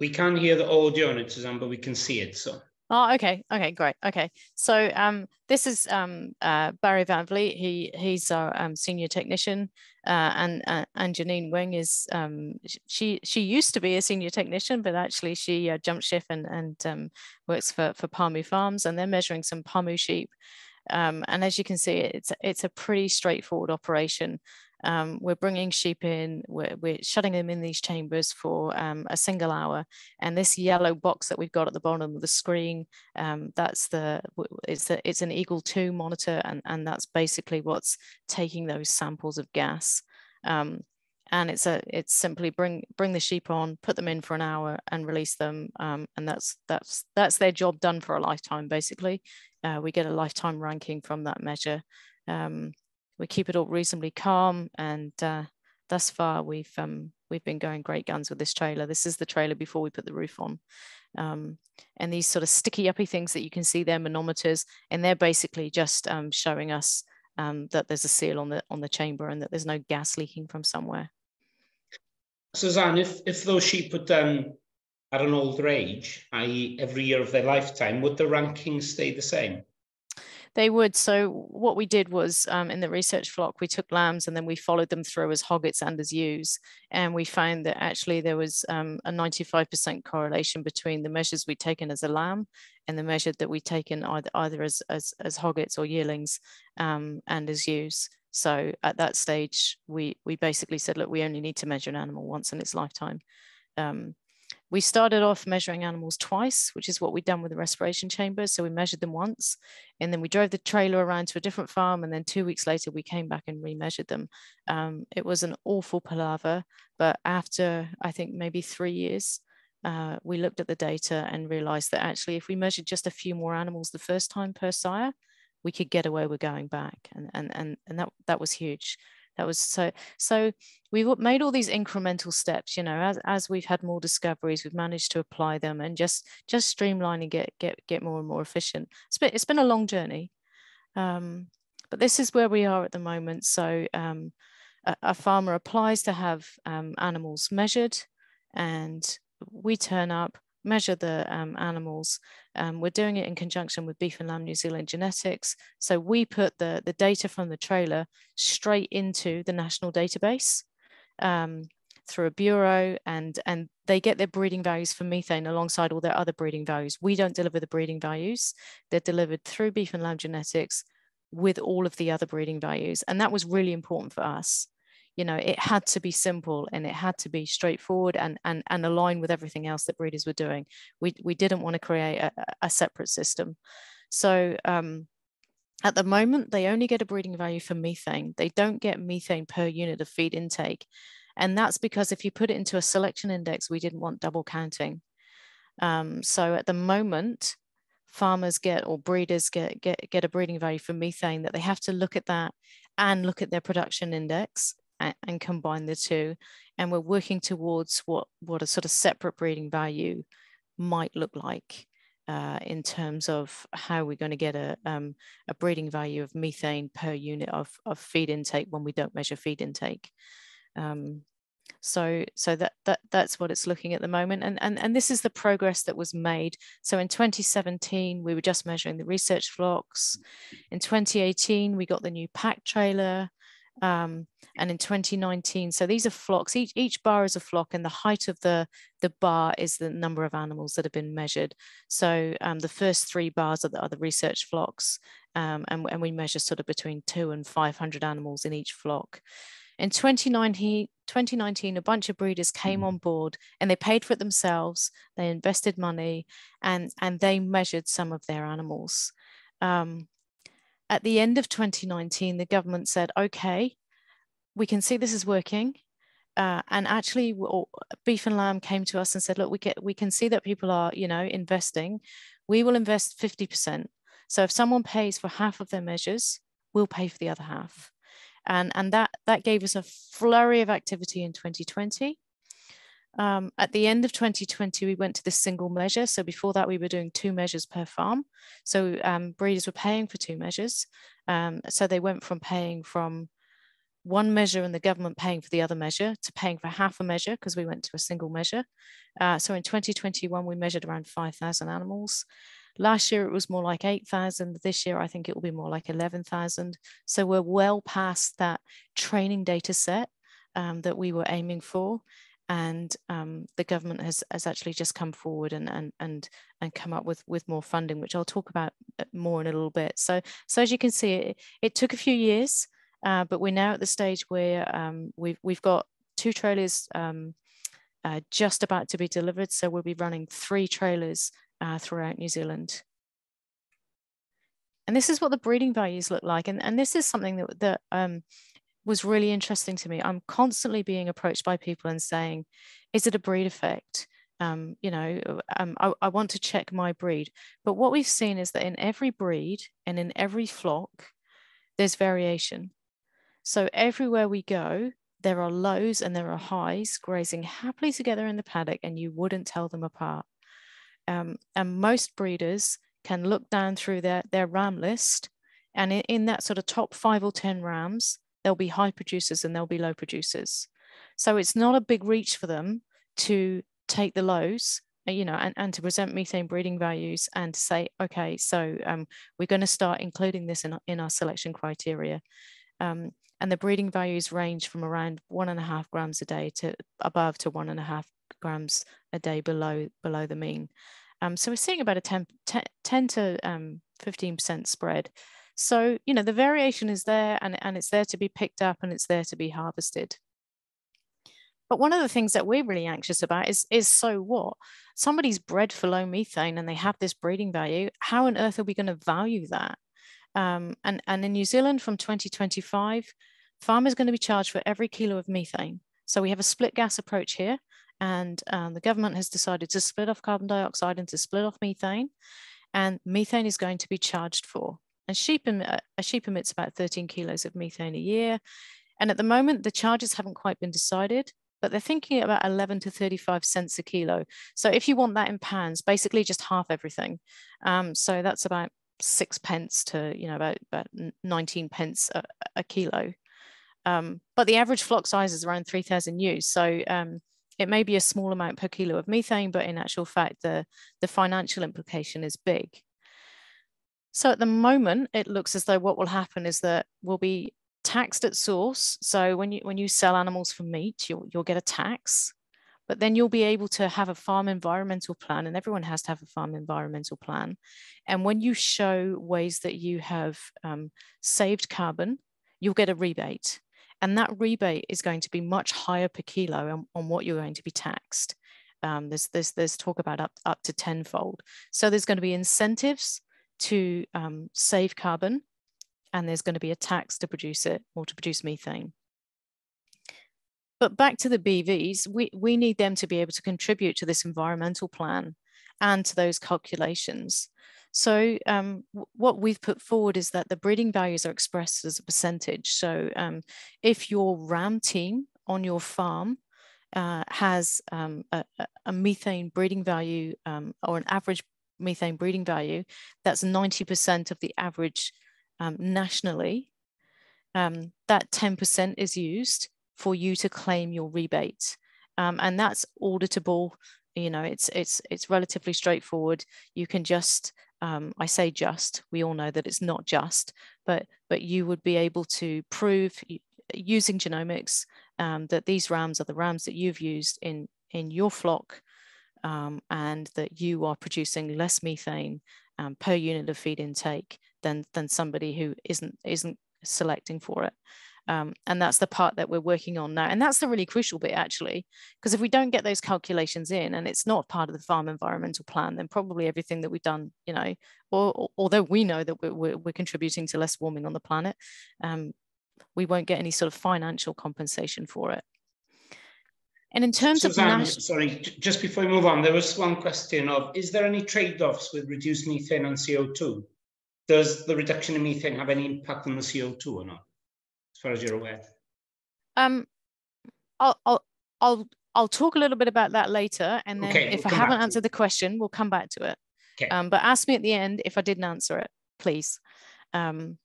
We can't hear the audio on it, Suzanne, but we can see it. So. Oh, okay. Okay, great. Okay. So um, this is um, uh, Barry Van Vliet. He he's our um, senior technician, uh, and uh, and Janine Wing is um, she she used to be a senior technician, but actually she uh, jumped ship and and um, works for for Pamu Farms, and they're measuring some Pamu sheep. Um, and as you can see, it's it's a pretty straightforward operation. Um, we're bringing sheep in, we're, we're, shutting them in these chambers for um, a single hour. And this yellow box that we've got at the bottom of the screen, um, that's the, it's, a, it's an Eagle 2 monitor, and, and that's basically what's taking those samples of gas. Um, and it's a it's simply bring bring the sheep on put them in for an hour and release them um, and that's that's that's their job done for a lifetime basically uh, we get a lifetime ranking from that measure um, we keep it all reasonably calm and uh, thus far we've um, we've been going great guns with this trailer. This is the trailer before we put the roof on. Um, and these sort of sticky uppy things that you can see they're manometers and they're basically just um, showing us um, that there's a seal on the on the chamber and that there's no gas leaking from somewhere. Suzanne, if, if those sheep were done at an older age, i.e. every year of their lifetime, would the rankings stay the same? They would. So what we did was um, in the research flock, we took lambs and then we followed them through as hoggets and as ewes. And we found that actually there was um, a 95% correlation between the measures we'd taken as a lamb and the measure that we'd taken either, either as, as, as hoggets or yearlings um, and as ewes. So at that stage, we, we basically said, look, we only need to measure an animal once in its lifetime. Um, we started off measuring animals twice, which is what we'd done with the respiration chambers. So we measured them once, and then we drove the trailer around to a different farm. And then two weeks later, we came back and remeasured them. Um, it was an awful palaver, but after I think maybe three years, uh, we looked at the data and realized that actually, if we measured just a few more animals the first time per sire, we could get away with going back, and and and and that that was huge that was so so we've made all these incremental steps you know as, as we've had more discoveries we've managed to apply them and just just streamline and get get get more and more efficient. It's been it's been a long journey um, but this is where we are at the moment. So um, a, a, farmer applies to have um, animals measured and we turn up measure the um, animals. Um, we're doing it in conjunction with Beef and Lamb New Zealand Genetics. So we put the, the data from the trailer straight into the national database um, through a bureau and, and they get their breeding values for methane alongside all their other breeding values. We don't deliver the breeding values. They're delivered through Beef and Lamb Genetics with all of the other breeding values. And that was really important for us you know it had to be simple and it had to be straightforward and and and align with everything else that breeders were doing. We we didn't want to create a, a separate system. So um, at the moment they only get a breeding value for methane. They don't get methane per unit of feed intake. And that's because if you put it into a selection index we didn't want double counting. Um, so at the moment farmers get or breeders get, get get a breeding value for methane that they have to look at that and look at their production index and, and combine the two. And we're working towards what, what a sort of separate breeding value might look like uh, in terms of how we're going to get a, um, a breeding value of methane per unit of, of feed intake when we don't measure feed intake. Um, so so that, that that's what it's looking at the moment and, and and this is the progress that was made so in 2017 we were just measuring the research flocks in 2018 we got the new PAC trailer um, and in 2019 so these are flocks each each bar is a flock and the height of the the bar is the number of animals that have been measured so um, the first three bars are the, are the research flocks um, and, and we measure sort of between two and 500 animals in each flock In 2019, 2019, a bunch of breeders came mm. on board and they paid for it themselves. They invested money and, and they measured some of their animals. Um, at the end of 2019, the government said, okay, we can see this is working. Uh, and actually, beef and lamb came to us and said, look, we, get, we can see that people are, you know, investing. We will invest 50%. So if someone pays for half of their measures, we'll pay for the other half. And, and that, that gave us a flurry of activity in 2020. Um, at the end of 2020, we went to this single measure. So before that, we were doing two measures per farm. So um, breeders were paying for two measures. Um, so they went from paying from one measure and the government paying for the other measure to paying for half a measure because we went to a single measure. Uh, so in 2021, we measured around 5,000 animals. Last year, it was more like 8,000. This year, I think it will be more like 11,000. So we're well past that training data set um, that we were aiming for and um, the government has, has actually just come forward and, and, and, and come up with, with more funding, which I'll talk about uh, more in a little bit. So, so as you can see, it, it took a few years, uh, but we're now at the stage where um, we've, we've got two trailers um, uh, just about to be delivered. So we'll be running three trailers uh, throughout New Zealand. And this is what the breeding values look like. And, and this is something that, that um, was really interesting to me. I'm constantly being approached by people and saying, is it a breed effect? Um, you know, um, I, I want to check my breed. But what we've seen is that in every breed and in every flock, there's variation. So everywhere we go, there are lows and there are highs grazing happily together in the paddock, and you wouldn't tell them apart. Um, and most breeders can look down through their, their ram list, and in, in that sort of top five or 10 rams, there'll be high producers and there'll be low producers. So it's not a big reach for them to take the lows, uh, you know, and, and to present methane breeding values and to say, okay, so um, we're going to start including this in, in our selection criteria. Um, and the breeding values range from around one and a half grams a day to above to one and a half grams a day below below the mean. Um, so we're seeing about a 10, 10, 10 to 15% um, spread so, you know, the variation is there and, and it's there to be picked up and it's there to be harvested. But one of the things that we're really anxious about is, is so what? Somebody's bred for low methane and they have this breeding value. How on earth are we going to value that? Um, and, and in New Zealand from 2025, farmers are going to be charged for every kilo of methane. So we have a split gas approach here and um, the government has decided to split off carbon dioxide and to split off methane and methane is going to be charged for. And sheep, a sheep emits about 13 kilos of methane a year. And at the moment, the charges haven't quite been decided, but they're thinking about 11 to 35 cents a kilo. So if you want that in pounds, basically just half everything. Um, so that's about six pence to, you know, about, about 19 pence a, a kilo. Um, but the average flock size is around 3,000 ewes. So um, it may be a small amount per kilo of methane, but in actual fact, the, the financial implication is big. So at the moment, it looks as though what will happen is that we'll be taxed at source. So when you when you sell animals for meat, you'll you'll get a tax, but then you'll be able to have a farm environmental plan, and everyone has to have a farm environmental plan. And when you show ways that you have um, saved carbon, you'll get a rebate, and that rebate is going to be much higher per kilo on, on what you're going to be taxed. Um, there's, there's, there's talk about up, up to tenfold. So there's going to be incentives to um, save carbon and there's going to be a tax to produce it or to produce methane. But back to the BVs, we, we need them to be able to contribute to this environmental plan and to those calculations. So um, what we've put forward is that the breeding values are expressed as a percentage. So um, if your RAM team on your farm uh, has um, a, a, methane breeding value um, or an average methane breeding value, that's 90% of the average um, nationally. Um, that 10% is used for you to claim your rebate. Um, and that's auditable. You know, it's it's it's relatively straightforward. You can just, um, I say just, we all know that it's not just, but but you would be able to prove using genomics um, that these rams are the rams that you've used in in your flock um, and that you are producing less methane um, per unit of feed intake than, than somebody who isn't, isn't selecting for it. Um, and that's the part that we're working on now. And that's the really crucial bit, actually, because if we don't get those calculations in and it's not part of the farm environmental plan, then probably everything that we've done, you know, or, or although we know that we're, we're, we're, contributing to less warming on the planet, um, we won't get any sort of financial compensation for it. And in terms Suzanne, of sorry, just before we move on, there was one question of, is there any trade-offs with reduced methane and CO2? Does the reduction in methane have any impact on the CO2 or not, as far as you're aware? Um, I'll, I'll, I'll, I'll talk a little bit about that later. And then okay, if we'll I haven't answered the question, we'll come back to it. Okay. Um, but ask me at the end if I didn't answer it, please. Um,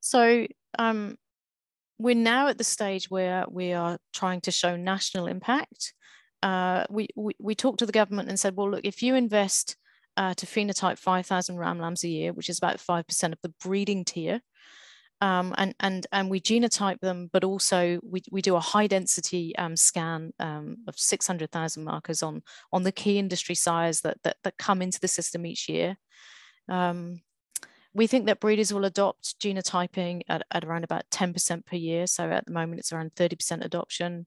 so um, we're now at the stage where we are trying to show national impact. Uh, we, we, we talked to the government and said, well, look, if you invest uh, to phenotype 5,000 ram lambs a year, which is about 5% of the breeding tier, um, and, and, and we genotype them, but also we, we do a high density um, scan um, of 600,000 markers on, on the key industry sires that, that, that come into the system each year. Um, we think that breeders will adopt genotyping at, at around about 10% per year. So at the moment, it's around 30% adoption.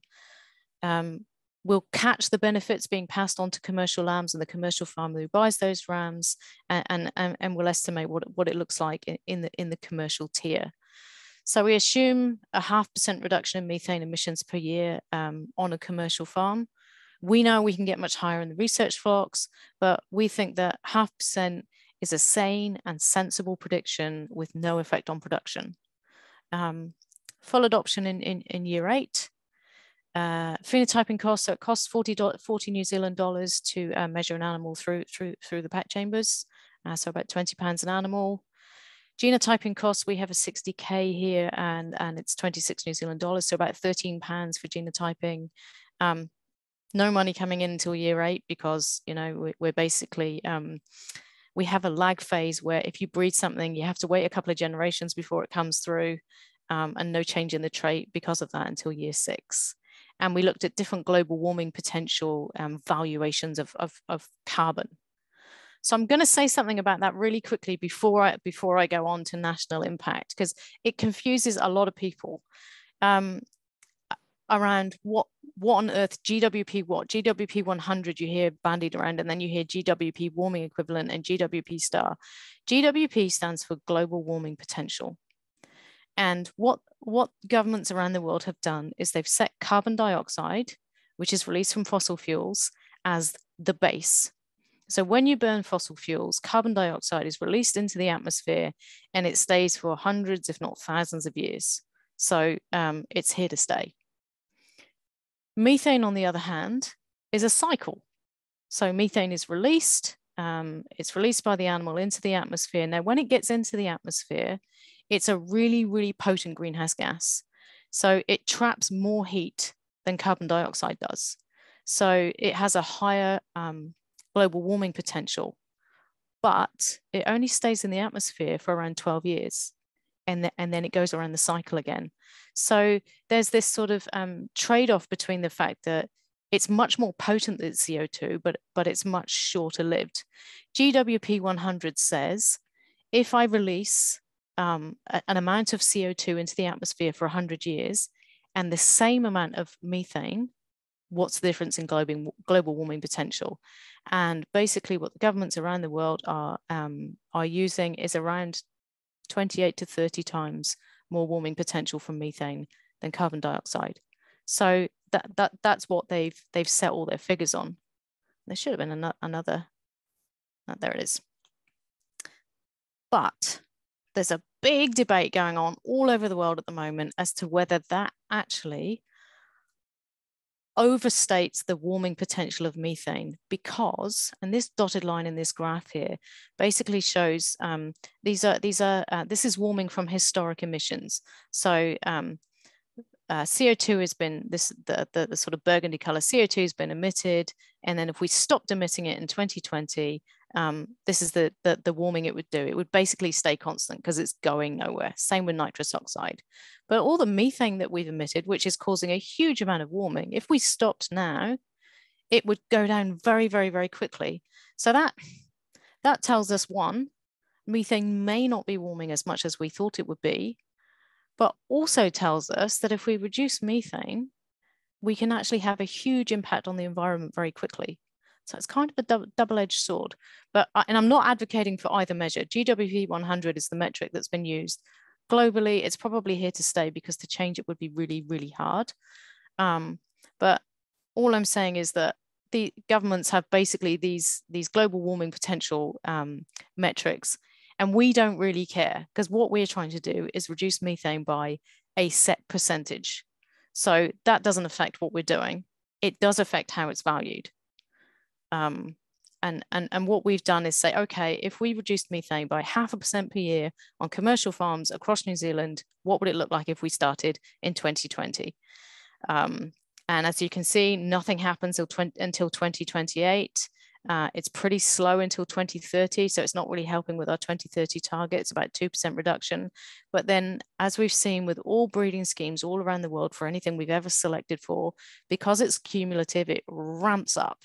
Um, we'll catch the benefits being passed on to commercial lambs and the commercial farmer who buys those rams, and, and, and we'll estimate what, what it looks like in, in, the, in the commercial tier. So we assume a half percent reduction in methane emissions per year um, on a commercial farm. We know we can get much higher in the research flocks, but we think that half percent is a sane and sensible prediction with no effect on production. Um, full adoption in, in, in year eight. Uh, phenotyping costs, so it costs 40, 40 New Zealand dollars to uh, measure an animal through, through, through the pet chambers. Uh, so about 20 pounds an animal. Genotyping costs, we have a 60K here and, and it's 26 New Zealand dollars. So about 13 pounds for genotyping. Um, no money coming in until year eight because, you know, we're basically um, we have a lag phase where if you breed something, you have to wait a couple of generations before it comes through um, and no change in the trait because of that until year six. And we looked at different global warming potential um, valuations of, of, of carbon. So I'm going to say something about that really quickly before I before I go on to national impact because it confuses a lot of people. Um, around what what on earth GWP what GWP 100 you hear bandied around and then you hear GWP warming equivalent and GWP star. GWP stands for global warming potential. And what what governments around the world have done is they've set carbon dioxide, which is released from fossil fuels, as the base. So when you burn fossil fuels, carbon dioxide is released into the atmosphere and it stays for hundreds, if not thousands of years. So um, it's here to stay. Methane, on the other hand, is a cycle. So methane is released, um, it's released by the animal into the atmosphere. Now, when it gets into the atmosphere, it's a really, really potent greenhouse gas. So it traps more heat than carbon dioxide does. So it has a higher um, global warming potential, but it only stays in the atmosphere for around 12 years and, th and then it goes around the cycle again. So there's this sort of um, trade-off between the fact that it's much more potent than CO2, but, but it's much shorter lived. GWP 100 says, if I release um, an amount of CO2 into the atmosphere for 100 years and the same amount of methane, what's the difference in global, global warming potential? And basically what the governments around the world are, um, are using is around 28 to 30 times more warming potential from methane than carbon dioxide. So that, that, that's what they've, they've set all their figures on. There should have been an another, oh, there it is. But there's a big debate going on all over the world at the moment as to whether that actually overstates the warming potential of methane because, and this dotted line in this graph here basically shows um, these are, these are uh, this is warming from historic emissions. So um, uh, CO2 has been this the, the, the, sort of burgundy color CO2 has been emitted and then if we stopped emitting it in 2020 um, this is the, the, the warming it would do. It would basically stay constant because it's going nowhere. Same with nitrous oxide. But all the methane that we've emitted, which is causing a huge amount of warming, if we stopped now, it would go down very, very, very quickly. So that that tells us one, methane may not be warming as much as we thought it would be, but also tells us that if we reduce methane, we can actually have a huge impact on the environment very quickly. So it's kind of a double-edged sword. But and I'm not advocating for either measure. GWP 100 is the metric that's been used globally. It's probably here to stay because to change it would be really, really hard. Um, but all I'm saying is that the governments have basically these these global warming potential um, metrics, and we don't really care because what we're trying to do is reduce methane by a set percentage. So that doesn't affect what we're doing. It does affect how it's valued. Um, and, and, and what we've done is say, okay, if we reduced methane by half a percent per year on commercial farms across New Zealand, what would it look like if we started in 2020? Um, and as you can see, nothing happens until, 20, until 2028. Uh, it's pretty slow until 2030, so it's not really helping with our 2030 target. It's about 2% reduction. But then, as we've seen with all breeding schemes all around the world for anything we've ever selected for, because it's cumulative, it ramps up.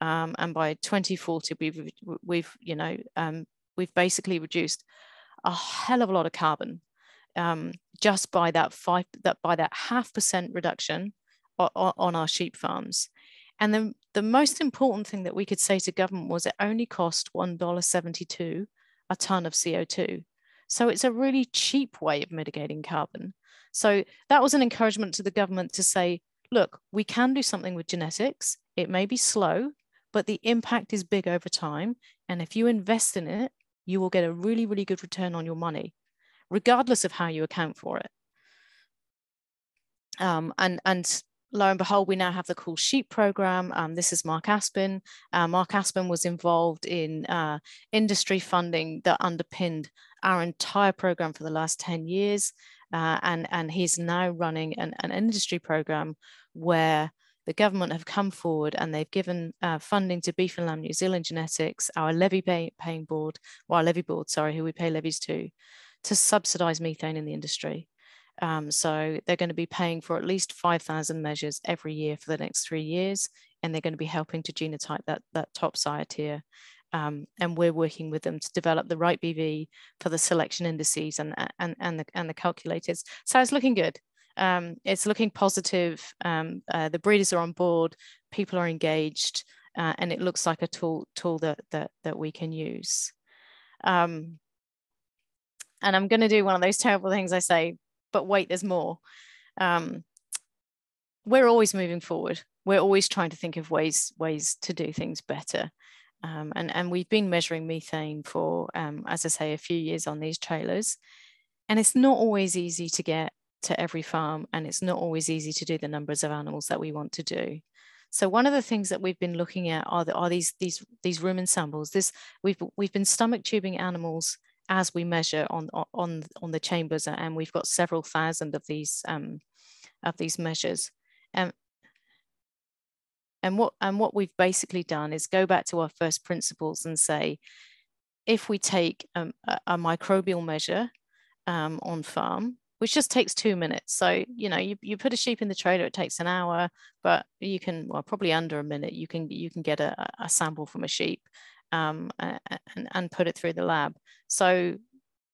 Um, and by 2040, we've, we've you know, um, we've basically reduced a hell of a lot of carbon um, just by that five, that by that half percent reduction on our sheep farms. And the, the most important thing that we could say to government was it only cost $1.72 a ton of CO2. So it's a really cheap way of mitigating carbon. So that was an encouragement to the government to say, look, we can do something with genetics. It may be slow, but the impact is big over time. And if you invest in it, you will get a really, really good return on your money, regardless of how you account for it. Um, and, and lo and behold, we now have the Cool Sheep program. Um, this is Mark Aspin. Uh, Mark Aspin was involved in uh, industry funding that underpinned our entire program for the last 10 years. Uh, and, and he's now running an, an industry program where the government have come forward and they've given uh, funding to Beef and Lamb New Zealand Genetics, our levy pay, paying board, well, our levy board, sorry, who we pay levies to, to subsidize methane in the industry. Um, so they're going to be paying for at least 5,000 measures every year for the next three years, and they're going to be helping to genotype that, that top sire tier. Um, and we're working with them to develop the right BV for the selection indices and, and, and, the, and the calculators. So it's looking good. Um, it's looking positive. Um, uh, the breeders are on board, people are engaged, uh, and it looks like a tool, tool that, that, that we can use. Um, and I'm going to do one of those terrible things I say but wait, there's more. Um, we're always moving forward. We're always trying to think of ways ways to do things better. Um, and, and we've been measuring methane for, um, as I say, a few years on these trailers. And it's not always easy to get to every farm, and it's not always easy to do the numbers of animals that we want to do. So one of the things that we've been looking at are, the, are these these these rumen samples. This we've we've been stomach tubing animals as we measure on, on, on the chambers, and we've got several thousand of these, um, of these measures. Um, and what, and what we've basically done is go back to our first principles and say, if we take um, a, a, microbial measure um, on farm, which just takes two minutes. So, you know, you, you put a sheep in the trailer, it takes an hour, but you can, well, probably under a minute, you can, you can get a, a sample from a sheep um, and, and put it through the lab. So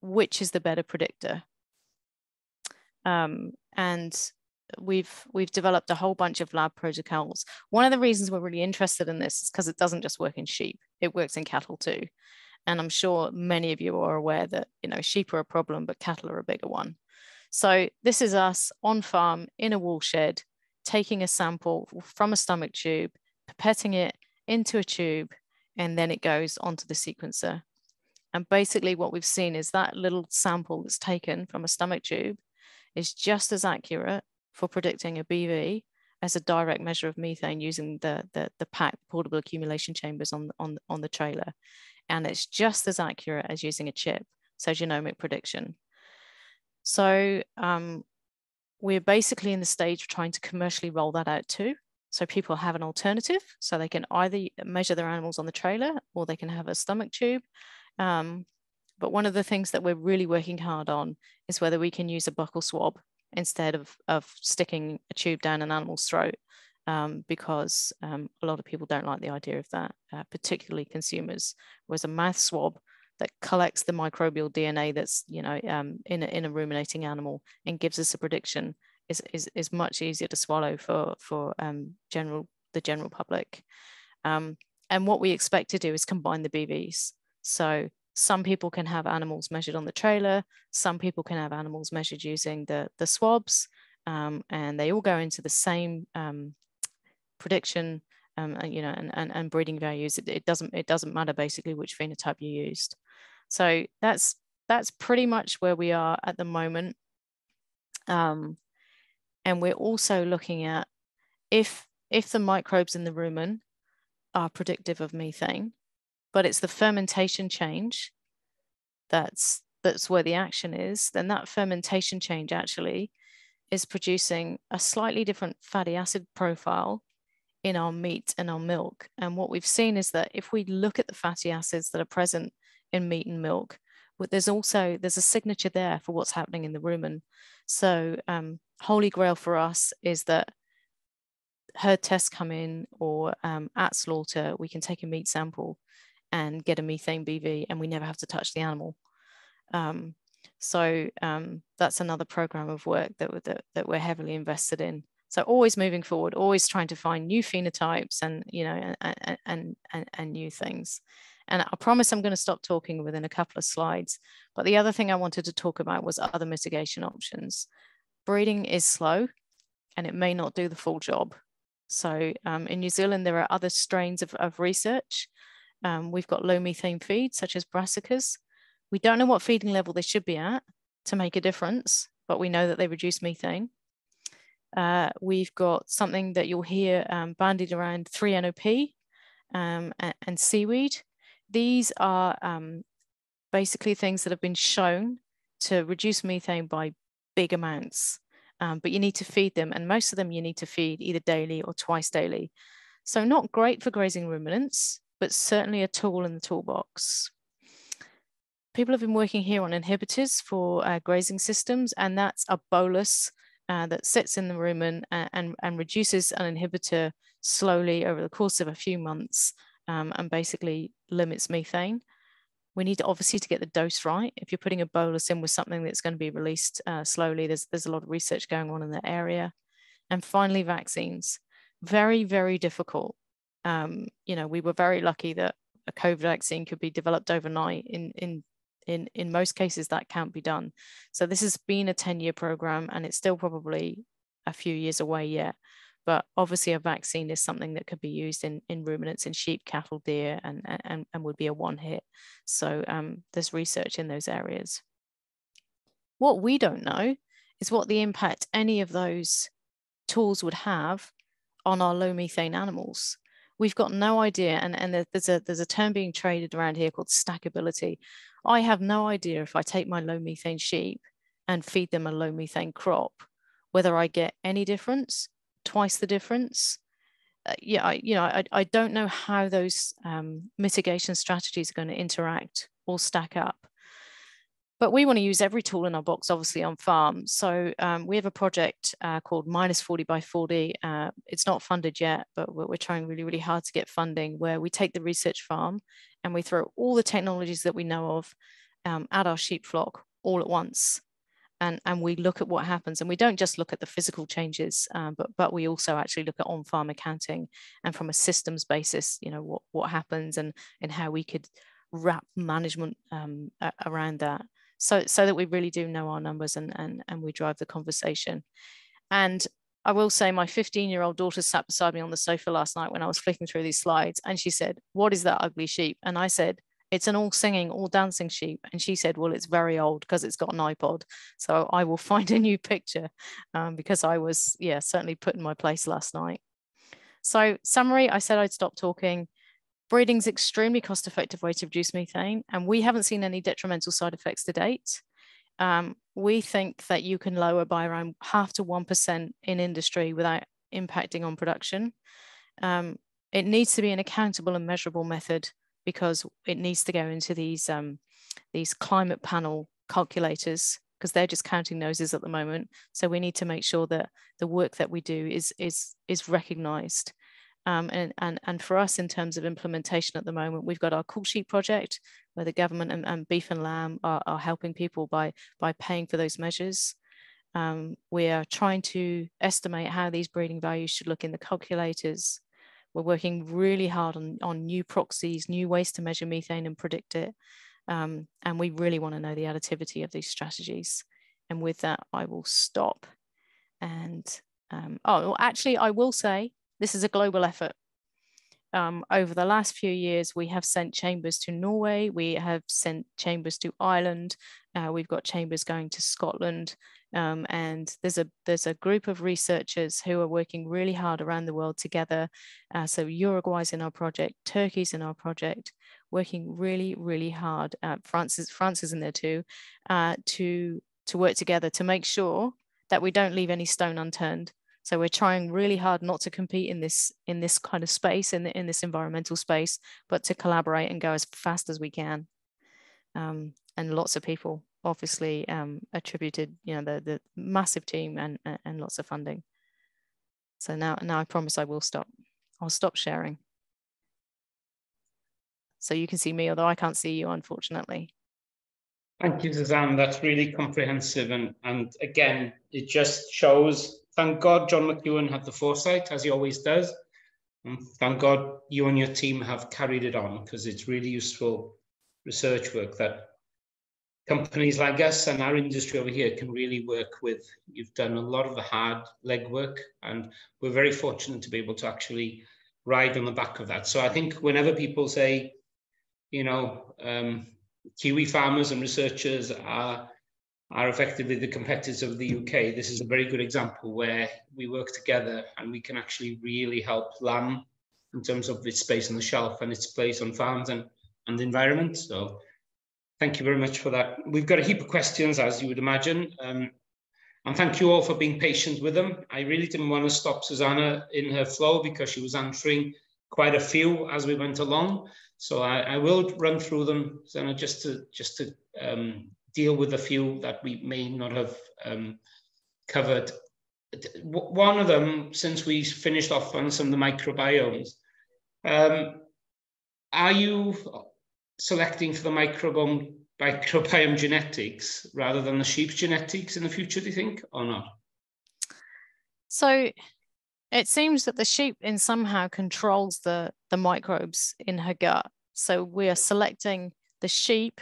which is the better predictor? Um, and we've we've developed a whole bunch of lab protocols. One of the reasons we're really interested in this is because it doesn't just work in sheep; it works in cattle too. And I'm sure many of you are aware that you know sheep are a problem, but cattle are a bigger one. So this is us on farm in a wool shed, taking a sample from a stomach tube, pipetting it into a tube, and then it goes onto the sequencer. And basically what we've seen is that little sample that's taken from a stomach tube is just as accurate for predicting a BV as a direct measure of methane using the, the, the PAC portable accumulation chambers on, on, on the trailer. And it's just as accurate as using a chip, so genomic prediction. So um, we're basically in the stage of trying to commercially roll that out too. So people have an alternative. So they can either measure their animals on the trailer or they can have a stomach tube. Um, but one of the things that we're really working hard on is whether we can use a buccal swab instead of, of sticking a tube down an animal's throat. Um, because um, a lot of people don't like the idea of that, uh, particularly consumers. Whereas a mouth swab that collects the microbial DNA that's you know um, in a, in a ruminating animal and gives us a prediction is, is, is much easier to swallow for for um, general the general public. Um, and what we expect to do is combine the BVs. So some people can have animals measured on the trailer, some people can have animals measured using the, the swabs, um, and they all go into the same um, prediction um, and, you know, and, and, and breeding values. It, it, doesn't it doesn't matter basically which phenotype you used. So that's that's pretty much where we are at the moment. Um, and we're also looking at if if the microbes in the rumen are predictive of methane, but it's the fermentation change that's that's where the action is, then that fermentation change actually is producing a slightly different fatty acid profile in our meat and our milk. And what we've seen is that if we look at the fatty acids that are present in meat and milk, there's also there's a signature there for what's happening in the rumen. So um, holy grail for us is that herd tests come in or um, at slaughter, we can take a meat sample and get a methane BV and we never have to touch the animal. Um, so um, that's another program of work that, that, that we're heavily invested in. So always moving forward, always trying to find new phenotypes and, you know, and, and, and, and new things. And I promise I'm going to stop talking within a couple of slides. But the other thing I wanted to talk about was other mitigation options. Breeding is slow and it may not do the full job. So um, in New Zealand, there are other strains of, of research. Um, we've got low methane feeds, such as brassicas. We don't know what feeding level they should be at to make a difference, but we know that they reduce methane. Uh, we've got something that you'll hear um, bandied around 3NOP um, and, and, seaweed. These are um, basically things that have been shown to reduce methane by big amounts um, but you need to feed them. And most of them you need to feed either daily or twice daily. So not great for grazing ruminants, but certainly a tool in the toolbox. People have been working here on inhibitors for uh, grazing systems, and that's a bolus uh, that sits in the rumen and, and, and, reduces an inhibitor slowly over the course of a few months um, and basically limits methane. We need to obviously to get the dose right. If you're putting a bolus in with something that's going to be released uh, slowly, there's, there's a lot of research going on in that area. And finally, vaccines. Very, very difficult. Um, you know, we were very lucky that a COVID vaccine could be developed overnight. In, in, in, in most cases, that can't be done. So this has been a 10-year program and it's still probably a few years away yet. But obviously, a vaccine is something that could be used in, in ruminants, in sheep, cattle, deer, and, and, and would be a one hit. So um, there's research in those areas. What we don't know is what the impact any of those tools would have on our low methane animals. We've got no idea, and, and there's, a, there's a term being traded around here called stackability. I have no idea if I take my low methane sheep and feed them a low methane crop, whether I get any difference twice the difference. Uh, yeah, I, you know, I, I don't know how those um, mitigation strategies are going to interact or stack up. But we want to use every tool in our box, obviously, on farm. So um, we have a project uh, called Minus 40 by 40. Uh, it's not funded yet, but we're, we're trying really, really hard to get funding where we take the research farm and we throw all the technologies that we know of um, at our sheep flock all at once and, and we look at what happens and we don't just look at the physical changes um, but but we also actually look at on-farm accounting and from a systems basis you know what what happens and and how we could wrap management um, around that so so that we really do know our numbers and and, and we drive the conversation and I will say my 15 year old daughter sat beside me on the sofa last night when I was flicking through these slides and she said, What is that ugly sheep? And I said, it's an all singing, all dancing sheep. And she said, well, it's very old because it's got an iPod. So I will find a new picture um, because I was, yeah, certainly put in my place last night. So summary, I said I'd stop talking. Breeding's extremely cost-effective way to reduce methane, and we haven't seen any detrimental side effects to date. Um, we think that you can lower by around half to 1% in industry without impacting on production. Um, it needs to be an accountable and measurable method because it needs to go into these um, these climate panel calculators because they're just counting noses at the moment. So we need to make sure that the work that we do is is is recognised. Um, and, and, and for us, in terms of implementation at the moment, we've got our Cool Sheep project, where the government and, and beef and lamb are, are helping people by, by paying for those measures. Um, we are trying to estimate how these breeding values should look in the calculators. We're working really hard on, on new proxies, new ways to measure methane and predict it. Um, and we really want to know the additivity of these strategies. And with that, I will stop. And um, oh, actually, I will say this is a global effort. Um, over the last few years, we have sent chambers to Norway, we have sent chambers to Ireland, uh, we've got chambers going to Scotland, um, and there's a there's a group of researchers who are working really hard around the world together. Uh, so Uruguay's in our project, Turkey's in our project, working really really hard. Uh, France is France is in there too, uh, to to work together to make sure that we don't leave any stone unturned. So we're trying really hard not to compete in this in this kind of space in the, in this environmental space, but to collaborate and go as fast as we can. Um, and lots of people obviously um, attributed, you know, the the massive team and and lots of funding. So now now I promise I will stop. I'll stop sharing. So you can see me, although I can't see you, unfortunately. Thank you, Suzanne. That's really comprehensive. And, and again, it just shows, thank God John McEwan had the foresight, as he always does. And thank God you and your team have carried it on because it's really useful research work that companies like us and our industry over here can really work with. You've done a lot of the hard legwork, and we're very fortunate to be able to actually ride on the back of that. So I think whenever people say, you know, um, Kiwi farmers and researchers are, are effectively the competitors of the UK. This is a very good example where we work together and we can actually really help lamb in terms of its space on the shelf and its place on farms and, and the environment. So thank you very much for that. We've got a heap of questions, as you would imagine. Um, and thank you all for being patient with them. I really didn't want to stop Susanna in her flow because she was answering quite a few as we went along. So I, I will run through them, Susanna, just to just to um, deal with a few that we may not have um, covered. One of them, since we finished off on some of the microbiomes, um, are you selecting for the microbiome, microbiome genetics rather than the sheep's genetics in the future, do you think, or not? So it seems that the sheep in somehow controls the, the microbes in her gut. So we are selecting the sheep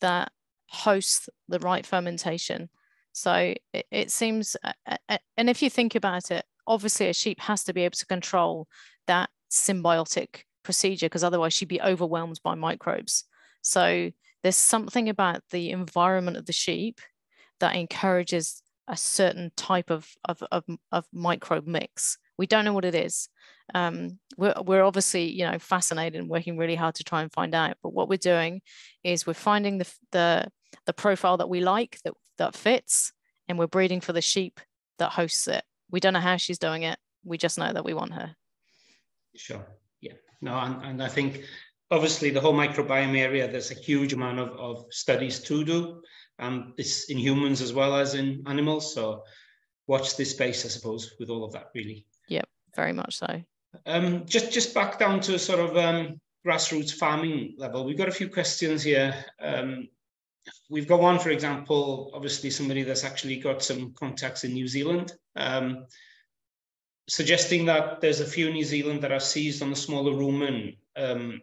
that hosts the right fermentation. So it, it seems, uh, uh, and if you think about it, obviously a sheep has to be able to control that symbiotic procedure because otherwise she'd be overwhelmed by microbes. So there's something about the environment of the sheep that encourages a certain type of, of, of, of microbe mix. We don't know what it is. Um, we're, we're obviously, you know, fascinated and working really hard to try and find out. But what we're doing is we're finding the, the, the profile that we like, that, that fits, and we're breeding for the sheep that hosts it. We don't know how she's doing it. We just know that we want her. Sure. Yeah. No, and, and I think obviously the whole microbiome area, there's a huge amount of, of studies to do um, it's in humans as well as in animals. So watch this space, I suppose, with all of that, really. Yep, very much so. Um, just just back down to sort of um, grassroots farming level. We've got a few questions here. Um, we've got one, for example, obviously somebody that's actually got some contacts in New Zealand, um, suggesting that there's a few New Zealand that are seized on the smaller rumen um,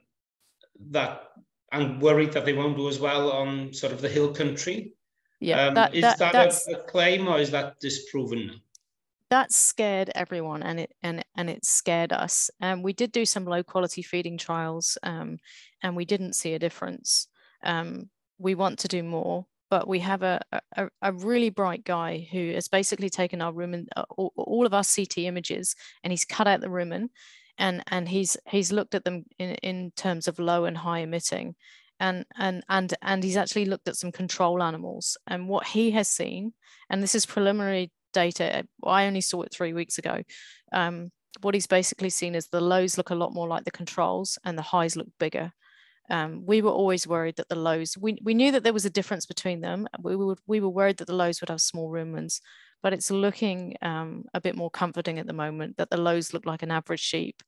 that and worried that they won't do as well on sort of the hill country. Yeah, um, that, is that, that a, a, claim or is that disproven? That scared everyone, and it and and it scared us. And um, we did do some low quality feeding trials, um, and we didn't see a difference. Um, we want to do more, but we have a, a, a really bright guy who has basically taken our rumen, uh, all, all of our CT images, and he's cut out the rumen and and he's he's looked at them in, in terms of low and high emitting. And and and and he's actually looked at some control animals. And what he has seen and this is preliminary data i only saw it three weeks ago um, what he's basically seen is the lows look a lot more like the controls and the highs look bigger um, we were always worried that the lows we, we knew that there was a difference between them we were, we were worried that the lows would have small rumens but it's looking um, a bit more comforting at the moment that the lows look like an average sheep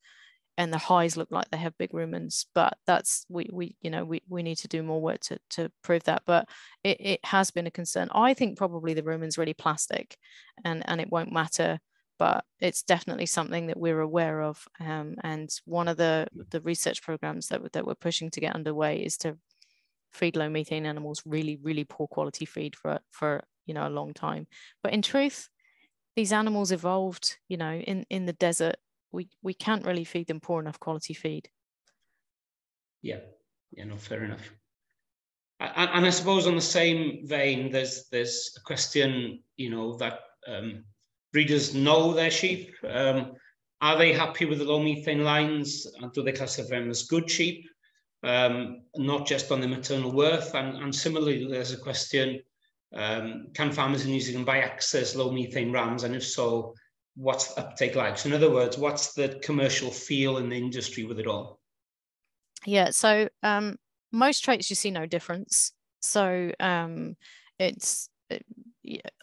and the highs look like they have big rumens but that's we we you know we, we need to do more work to, to prove that but it, it has been a concern. I think probably the rumen's really plastic and and it won't matter but it's definitely something that we're aware of um, and one of the the research programs that, that we're pushing to get underway is to feed low methane animals really really poor quality feed for for you know a long time but in truth these animals evolved you know in in the desert we we can't really feed them poor enough quality feed. Yeah, yeah, no, fair enough. And, and I suppose on the same vein, there's there's a question, you know, that um, breeders know their sheep. Um, are they happy with the low methane lines? And do they classify them as good sheep? Um, not just on the maternal worth. And, and similarly, there's a question, um, can farmers in New Zealand buy access low methane rams? And if so, what's the uptake like? So in other words, what's the commercial feel in the industry with it all? Yeah, so um, most traits you see no difference. So um, it's it,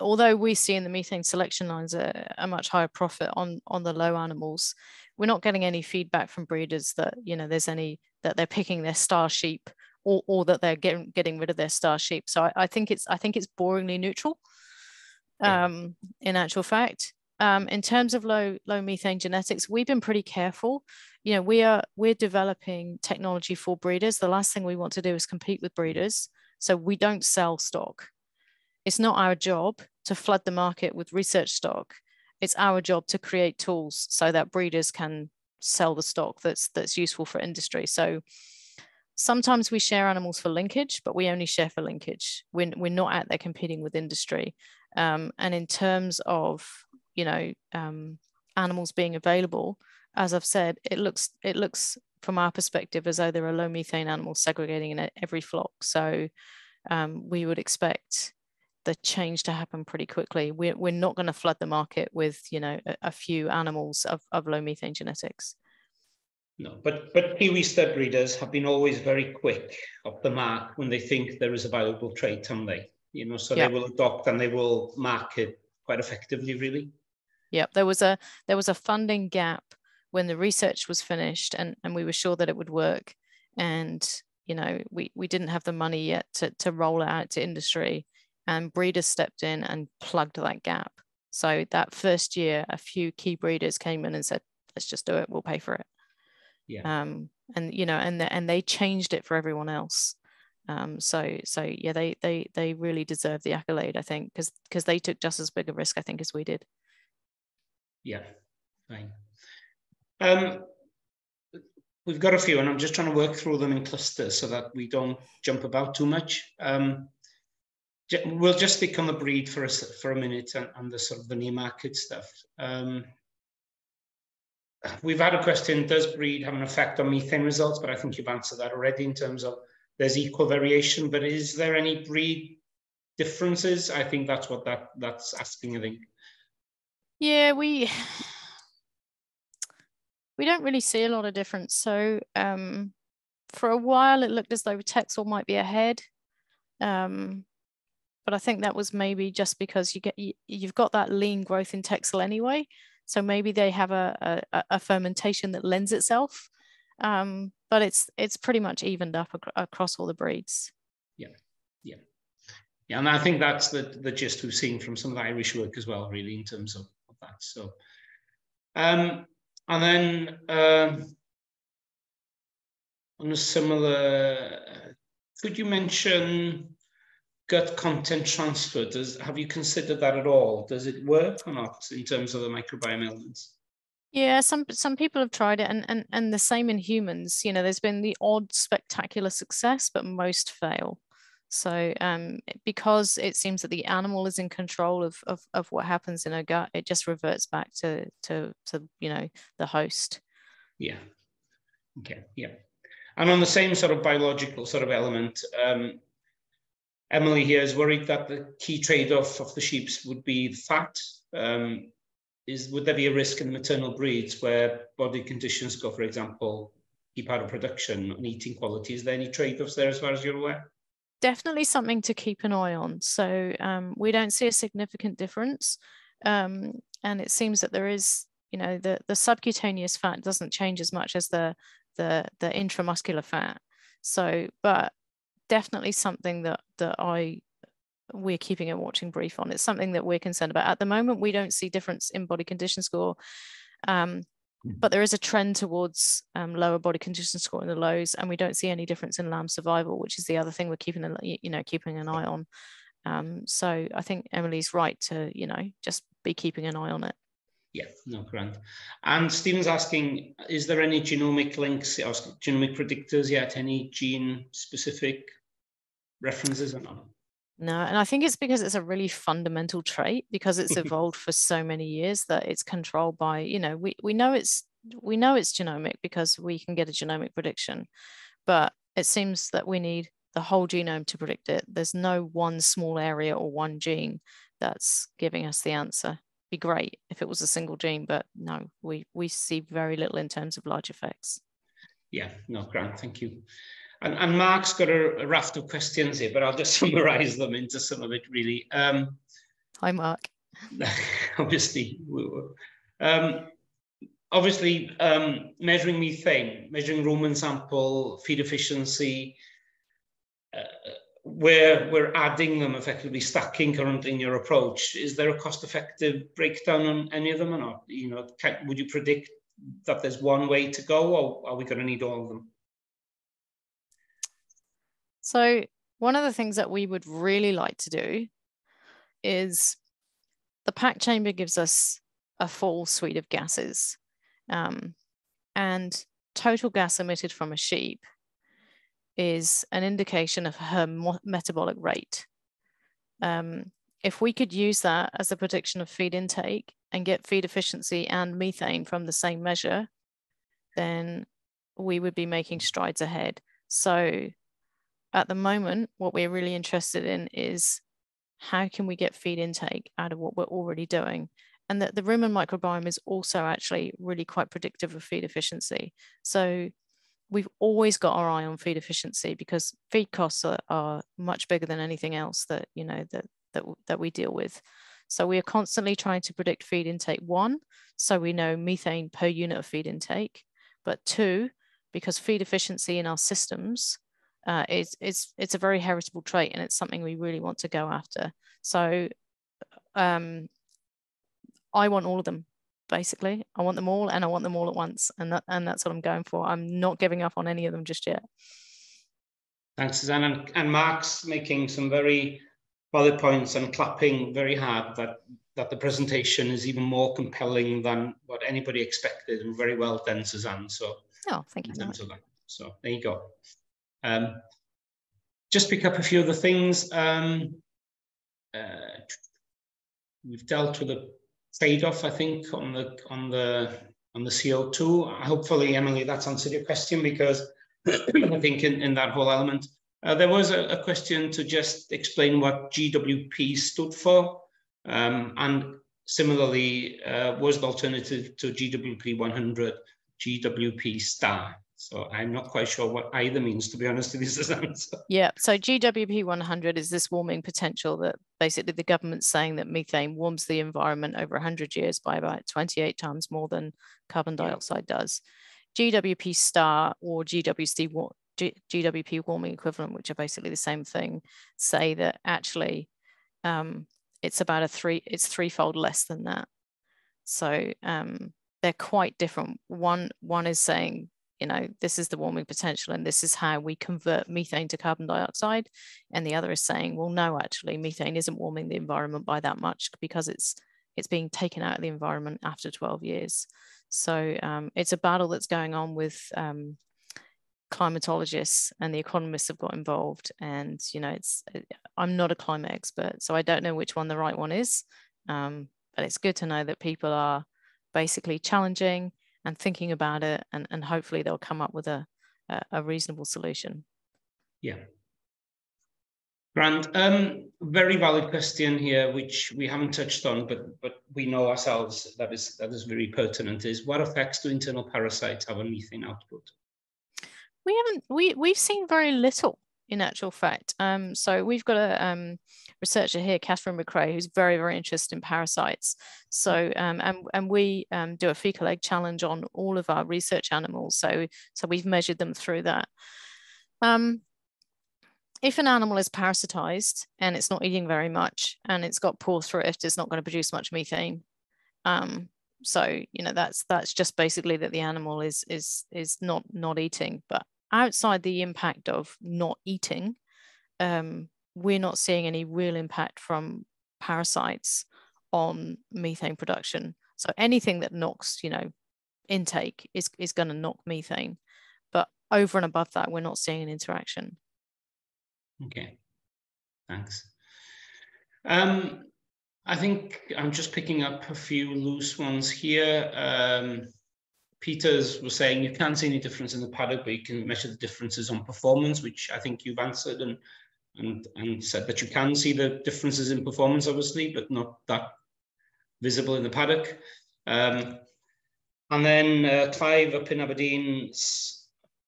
although we see in the methane selection lines a, a, much higher profit on on the low animals, we're not getting any feedback from breeders that you know there's any that they're picking their star sheep or, or that they're getting getting rid of their star sheep. So I, I think it's I think it's boringly neutral. Um, in actual fact, um, in terms of low low methane genetics, we've been pretty careful. You know, we are we're developing technology for breeders. The last thing we want to do is compete with breeders. So we don't sell stock. It's not our job to flood the market with research stock. It's our job to create tools so that breeders can sell the stock that's that's useful for industry. So sometimes we share animals for linkage, but we only share for linkage. We're, we're not out there competing with industry. Um, and in terms of you know um, animals being available as i've said it looks it looks from our perspective as though there are low methane animals segregating in every flock so um, we would expect the change to happen pretty quickly. We're, we're not going to flood the market with you know a, a few animals of, of low methane genetics. No, but but Kiwi stud breeders have been always very quick off the mark when they think there is a valuable trait, haven't they? You know, so they will adopt and they will market quite effectively, really. Yep, there was a there was a funding gap when the research was finished, and and we were sure that it would work, and you know we we didn't have the money yet to to roll it out to industry, and breeders stepped in and plugged that gap. So that first year, a few key breeders came in and said, "Let's just do it. We'll pay for it." Yeah. Um, and you know, and the, and they changed it for everyone else. Um, so so yeah, they they they really deserve the accolade, I think, because because they took just as big a risk, I think, as we did. Yeah, fine. Um, we've got a few, and I'm just trying to work through them in clusters so that we don't jump about too much. Um, we'll just stick on the breed for a, for a minute and, and the sort of the new market stuff. Um, we've had a question, does breed have an effect on methane results? But I think you've answered that already in terms of there's equal variation, but is there any breed differences? I think that's what that that's asking, I think. Yeah, we we don't really see a lot of difference. So um, for a while, it looked as though Texel might be ahead, um, but I think that was maybe just because you get you, you've got that lean growth in Texel anyway. So maybe they have a, a, a fermentation that lends itself, um, but it's it's pretty much evened up ac across all the breeds. Yeah, yeah, yeah, and I think that's the the gist we've seen from some of the Irish work as well, really, in terms of of that. So, um, and then um, on a similar, could you mention gut content transfer? Does have you considered that at all? Does it work or not in terms of the microbiome elements? Yeah, some some people have tried it, and and and the same in humans. You know, there's been the odd spectacular success, but most fail. So um, because it seems that the animal is in control of, of, of what happens in a gut, it just reverts back to, to, to, you know, the host. Yeah. Okay. Yeah. And on the same sort of biological sort of element, um, Emily here is worried that the key trade-off of the sheeps would be fat. Um, is would there be a risk in maternal breeds where body conditions go, for example, keep out of production and eating quality? Is there any trade-offs there as far as you're aware? definitely something to keep an eye on. So um, we don't see a significant difference. Um, and it seems that there is, you know, the, the subcutaneous fat doesn't change as much as the, the, the intramuscular fat. So, but definitely something that, that I, we're keeping a watching brief on. It's something that we're concerned about. At the moment, we don't see difference in body condition score. Um, hmm. but there is a trend towards um, lower body condition score in the lows, and we don't see any difference in lamb survival, which is the other thing we're keeping, a, you know, keeping an eye on. Um, so I think Emily's right to, you know, just be keeping an eye on it. Yeah, no, grand. And Stephen's asking, is there any genomic links, or genomic predictors yet, any gene specific references or not? No, and I think it's because it's a really fundamental trait because it's evolved for so many years that it's controlled by, you know, we, we know it's we know it's genomic because we can get a genomic prediction, but it seems that we need the whole genome to predict it. There's no one small area or one gene that's giving us the answer. Be great if it was a single gene, but no, we we see very little in terms of large effects. Yeah, no, Grant, thank you. And, and Mark's got a, raft of questions here, but I'll just summarize them into some of it really. Um, Hi, Mark. obviously, um, obviously um, measuring methane, measuring rumen sample, feed efficiency, where we're adding them effectively stacking currently in your approach is there a cost effective breakdown on any of them or not you know can, would you predict that there's one way to go or are we going to need all of them so one of the things that we would really like to do is the PAC chamber gives us a full suite of gases um, and total gas emitted from a sheep is an indication of her metabolic rate. Um, if we could use that as a prediction of feed intake and get feed efficiency and methane from the same measure, then we would be making strides ahead. So at the moment, what we're really interested in is how can we get feed intake out of what we're already doing? And that the rumen microbiome is also actually really quite predictive of feed efficiency. So we've always got our eye on feed efficiency because feed costs are, are much bigger than anything else that you know that that that we deal with. So we are constantly trying to predict feed intake one, so we know methane per unit of feed intake, but two, because feed efficiency in our systems uh, is, is it's a very heritable trait and it's something we really want to go after. So um, I want all of them basically. I want them all and I want them all at once. And that and that's what I'm going for. I'm not giving up on any of them just yet. Thanks, Suzanne. And, and Mark's making some very valid points and clapping very hard that that the presentation is even more compelling than what anybody expected and very well done, Suzanne. So oh, thank you. so, So there you go. Um, just pick up a few of the things. Um, uh, we've dealt with the trade-off, I think, on the on the on the CO2. Hopefully, Emily, that's answered your question because I think in, in that whole element. Uh, there was a, a, question to just explain what GWP stood for. Um, and similarly, uh, was the alternative to GWP 100, GWP star. So I'm not quite sure what either means, to be honest with you, Suzanne. Yeah, so GWP 100 is this warming potential that basically the government's saying that methane warms the environment over 100 years by about 28 times more than carbon dioxide does. GWP star or GWC, GWP warming equivalent, which are basically the same thing, say that actually um, it's about a three, it's threefold less than that. So um, they're quite different. One, one is saying you know, this is the warming potential and this is how we convert methane to carbon dioxide. And the other is saying, well, no, actually, methane isn't warming the environment by that much because it's it's being taken out of the environment after 12 years. So um, it's a battle that's going on with um, climatologists and the economists have got involved. And, you know, it's I'm not a climate expert, so I don't know which one the right one is. Um, but it's good to know that people are basically challenging and thinking about it and, and hopefully they'll come up with a, a, a reasonable solution. Yeah. Grant, um, very valid question here, which we haven't touched on, but but we know ourselves that is that is very pertinent. Is what effects do internal parasites have on methane output? We haven't we we've seen very little in actual fact. Um, so we've got a um, researcher here, Catherine McRae, who's very, very interested in parasites. So, um, and, and we um, do a fecal egg challenge on all of our research animals. So, so we've measured them through that. Um, if an animal is parasitized and it's not eating very much and it's got poor thrift, it's not going to produce much methane. Um, so you know that's that's just basically that the animal is is is not not eating. But outside the impact of not eating, um, we're not seeing any real impact from parasites on methane production. So anything that knocks, you know, intake is, is going to knock methane. But over and above that, we're not seeing an interaction. Okay, thanks. Um, I think I'm just picking up a few loose ones here. Um, Peters was saying you can't see any difference in the paddock, but you can measure the differences on performance, which I think you've answered and and and said that you can see the differences in performance, obviously, but not that visible in the paddock. Um, and then uh, Clive up in Aberdeen,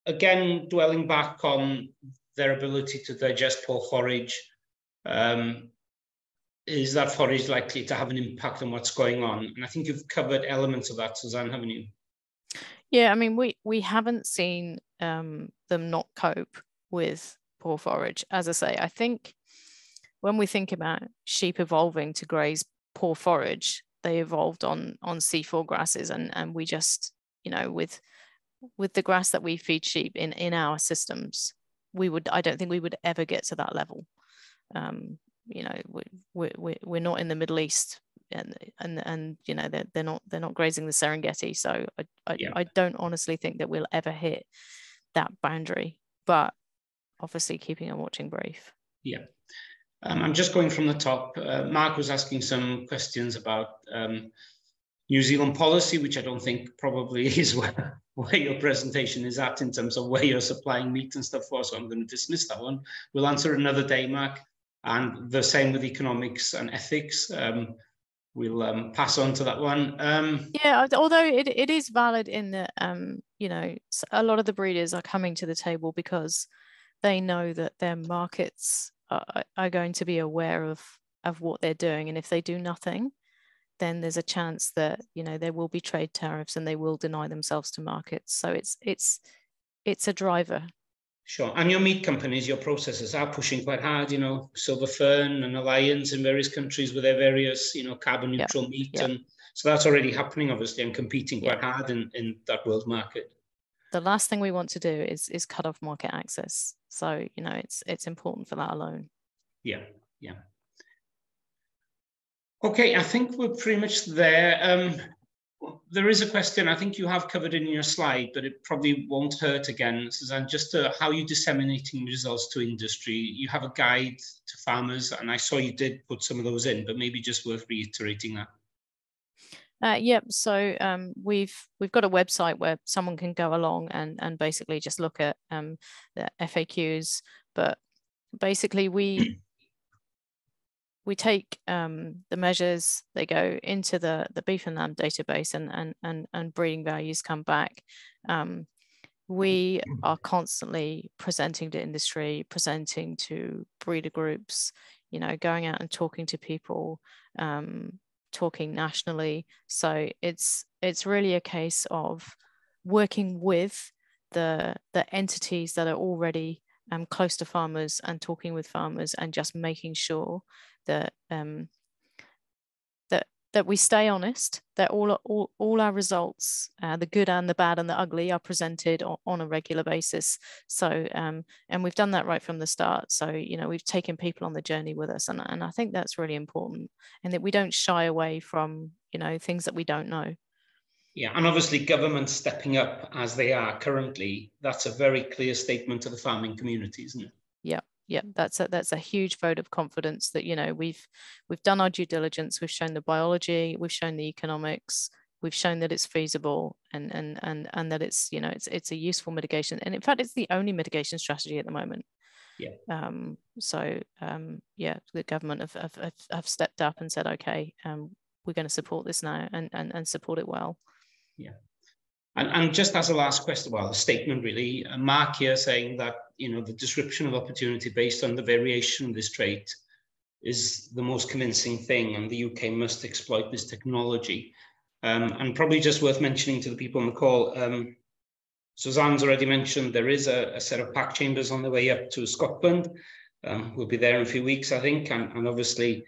again dwelling back on their ability to digest poor forage. Um, is that forage likely to have an impact on what's going on? And I think you've covered elements of that, Suzanne, haven't you? Yeah, I mean, we we haven't seen um, them not cope with poor forage. As I say, I think when we think about sheep evolving to graze poor forage, they evolved on on C4 grasses, and and we just you know with with the grass that we feed sheep in in our systems, we would I don't think we would ever get to that level. Um, you know, we, we, we're not in the Middle East and and and you know they're, they're not they're not grazing the Serengeti so I, I, yeah. I don't honestly think that we'll ever hit that boundary but obviously keeping a watching brief yeah. Um, I'm just going from the top. Uh, Mark was asking some questions about um, New Zealand policy which I don't think probably is where, where your presentation is at in terms of where you're supplying meat and stuff for so I'm going to dismiss that one. We'll answer another day Mark. And the same with economics and ethics. Um, we'll um, pass on to that one. Um, yeah, although it, it is valid in that, um, you know, a lot of the breeders are coming to the table because they know that their markets are, are going to be aware of, of what they're doing. And if they do nothing, then there's a chance that, you know, there will be trade tariffs and they will deny themselves to markets. So it's, it's, it's a driver Sure. And your meat companies, your processors are pushing quite hard, you know, Silver Fern and Alliance in various countries with their various, you know, carbon neutral yeah. meat. Yeah. And so that's already happening, obviously, and competing quite hard in, in that world market. The last thing we want to do is is cut off market access. So, you know, it's it's important for that alone. Yeah, yeah. Okay, I think we're pretty much there. Um, there is a question I think you have covered in your slide, but it probably won't hurt again, Suzanne, just to how you disseminating results to industry. You have a guide to farmers, and I saw you did put some of those in, but maybe just worth reiterating that. Uh, yep. So um, we've we've got a website where someone can go along and and basically just look at um, the FAQs. But basically, we we take um, the measures, they go into the, the beef and lamb database and, and, and, and breeding values come back. Um, we are constantly presenting to industry, presenting to breeder groups, you know, going out and talking to people, um, talking nationally. So it's it's really a case of working with the the entities that are already um, close to farmers and talking with farmers and just making sure that um, that we stay honest, that all all, all our results, uh, the good and the bad and the ugly, are presented on, on a regular basis. So um, and we've done that right from the start. So you know we've taken people on the journey with us, and and I think that's really important, and that we don't shy away from you know things that we don't know. Yeah, and obviously government stepping up as they are currently, that's a very clear statement to the farming community, isn't it? Yeah, that's a that's a huge vote of confidence that you know we've we've done our due diligence, we've shown the biology, we've shown the economics, we've shown that it's feasible and and and and that it's you know it's it's a useful mitigation. And in fact, it's the only mitigation strategy at the moment. Yeah. Um, so um, yeah, the government have, have, have stepped up and said, okay, um, we're going to support this now and, and, and support it well. Yeah. And, and just as a last question, well, a statement really, uh, Mark here saying that, you know, the description of opportunity based on the variation of this trait is the most convincing thing and the UK must exploit this technology. Um, and probably just worth mentioning to the people on the call, um, Suzanne's already mentioned there is a, a, set of PAC chambers on the way up to Scotland. Um, we'll be there in a few weeks, I think, and, and obviously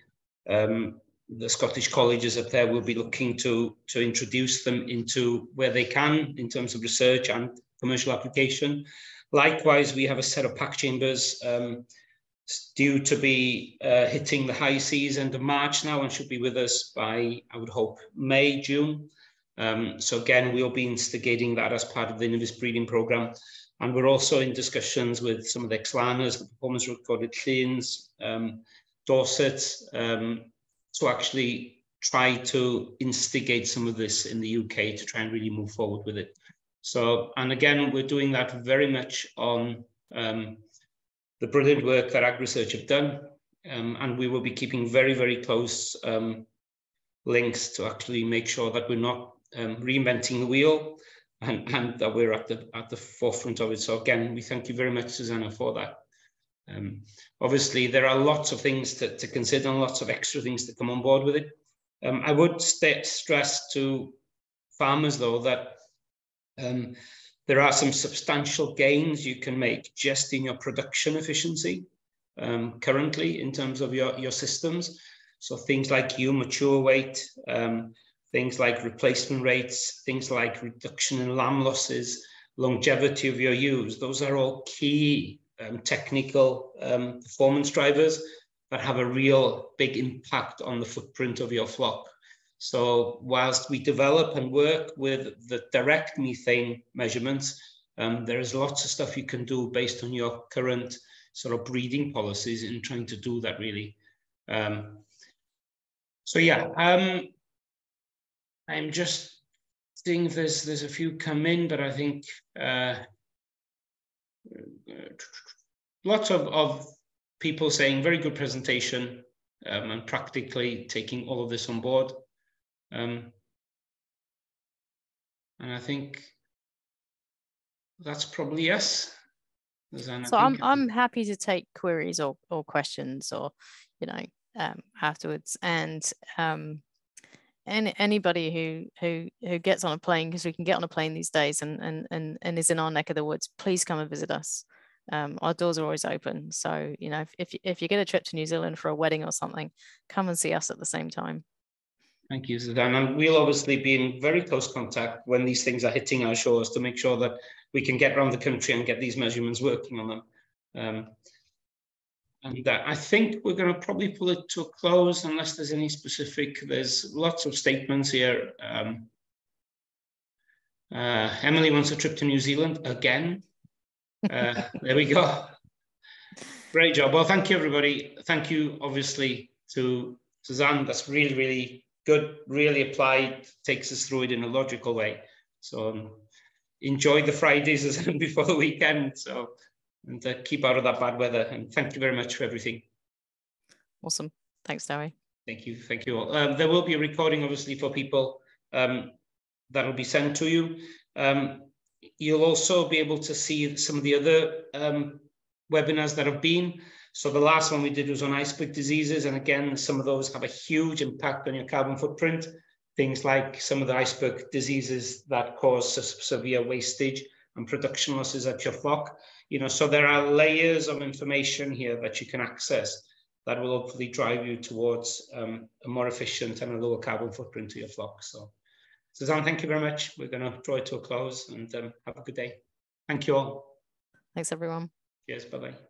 um, the Scottish colleges up there will be looking to, to introduce them into where they can in terms of research and commercial application. Likewise, we have a set of PAC chambers um, due to be uh, hitting the high seas end of March now and should be with us by, I would hope, May, June. Um, so again, we'll be instigating that as part of the Innovis breeding program. And we're also in discussions with some of the Xlanas, the performance recorded cleans, um, Dorset, um, to actually try to instigate some of this in the UK to try and really move forward with it. So, and again, we're doing that very much on um, the brilliant work that AgResearch have done. Um, and we will be keeping very, very close um, links to actually make sure that we're not um, reinventing the wheel and, and that we're at the, at the forefront of it. So again, we thank you very much, Susanna, for that. Um, obviously, there are lots of things to, to, consider and lots of extra things to come on board with it. Um, I would stress to farmers, though, that um, there are some substantial gains you can make just in your production efficiency um, currently in terms of your, your systems. So things like ewe mature weight, um, things like replacement rates, things like reduction in lamb losses, longevity of your ewes, those are all key um, technical um, performance drivers that have a real big impact on the footprint of your flock. So whilst we develop and work with the direct methane measurements, um, there is lots of stuff you can do based on your current sort of breeding policies in trying to do that really. Um, so yeah, um, I'm just seeing if there's, there's a few come in, but I think uh, lots of, of people saying very good presentation um, and practically taking all of this on board. Um, and I think that's probably yes. so I'm I'm happy to take queries or, or questions or you know um, afterwards and um, any, anybody who who who gets on a plane because we can get on a plane these days and and and, and is in our neck of the woods please come and visit us um, our doors are always open. So, you know, if, if, if you get a trip to New Zealand for a wedding or something, come and see us at the same time. Thank you, Suzanne. And we'll obviously be in very close contact when these things are hitting our shores to make sure that we can get around the country and get these measurements working on them. Um, and uh, I think we're going to probably pull it to a close unless there's any specific, there's lots of statements here. Um, uh, Emily wants a trip to New Zealand again. Uh, there we go. Great job. Well, thank you, everybody. Thank you, obviously, to Suzanne. That's really, really good, really applied, takes us through it in a logical way. So um, enjoy the Fridays before the weekend. So, and uh, keep out of that bad weather. And thank you very much for everything. Awesome. Thanks, Dewi. Thank you. Thank you all. Um, there will be a recording, obviously, for people um, that will be sent to you. Um, You'll also be able to see some of the other um, webinars that have been. So the last one we did was on iceberg diseases. And again, some of those have a huge impact on your carbon footprint. Things like some of the iceberg diseases that cause severe wastage and production losses at your flock. You know, so there are layers of information here that you can access that will hopefully drive you towards um, a more efficient and a lower carbon footprint to your flock. So Suzanne, thank you very much. We're going to draw it to a close and um, have a good day. Thank you all. Thanks, everyone. Yes, bye-bye.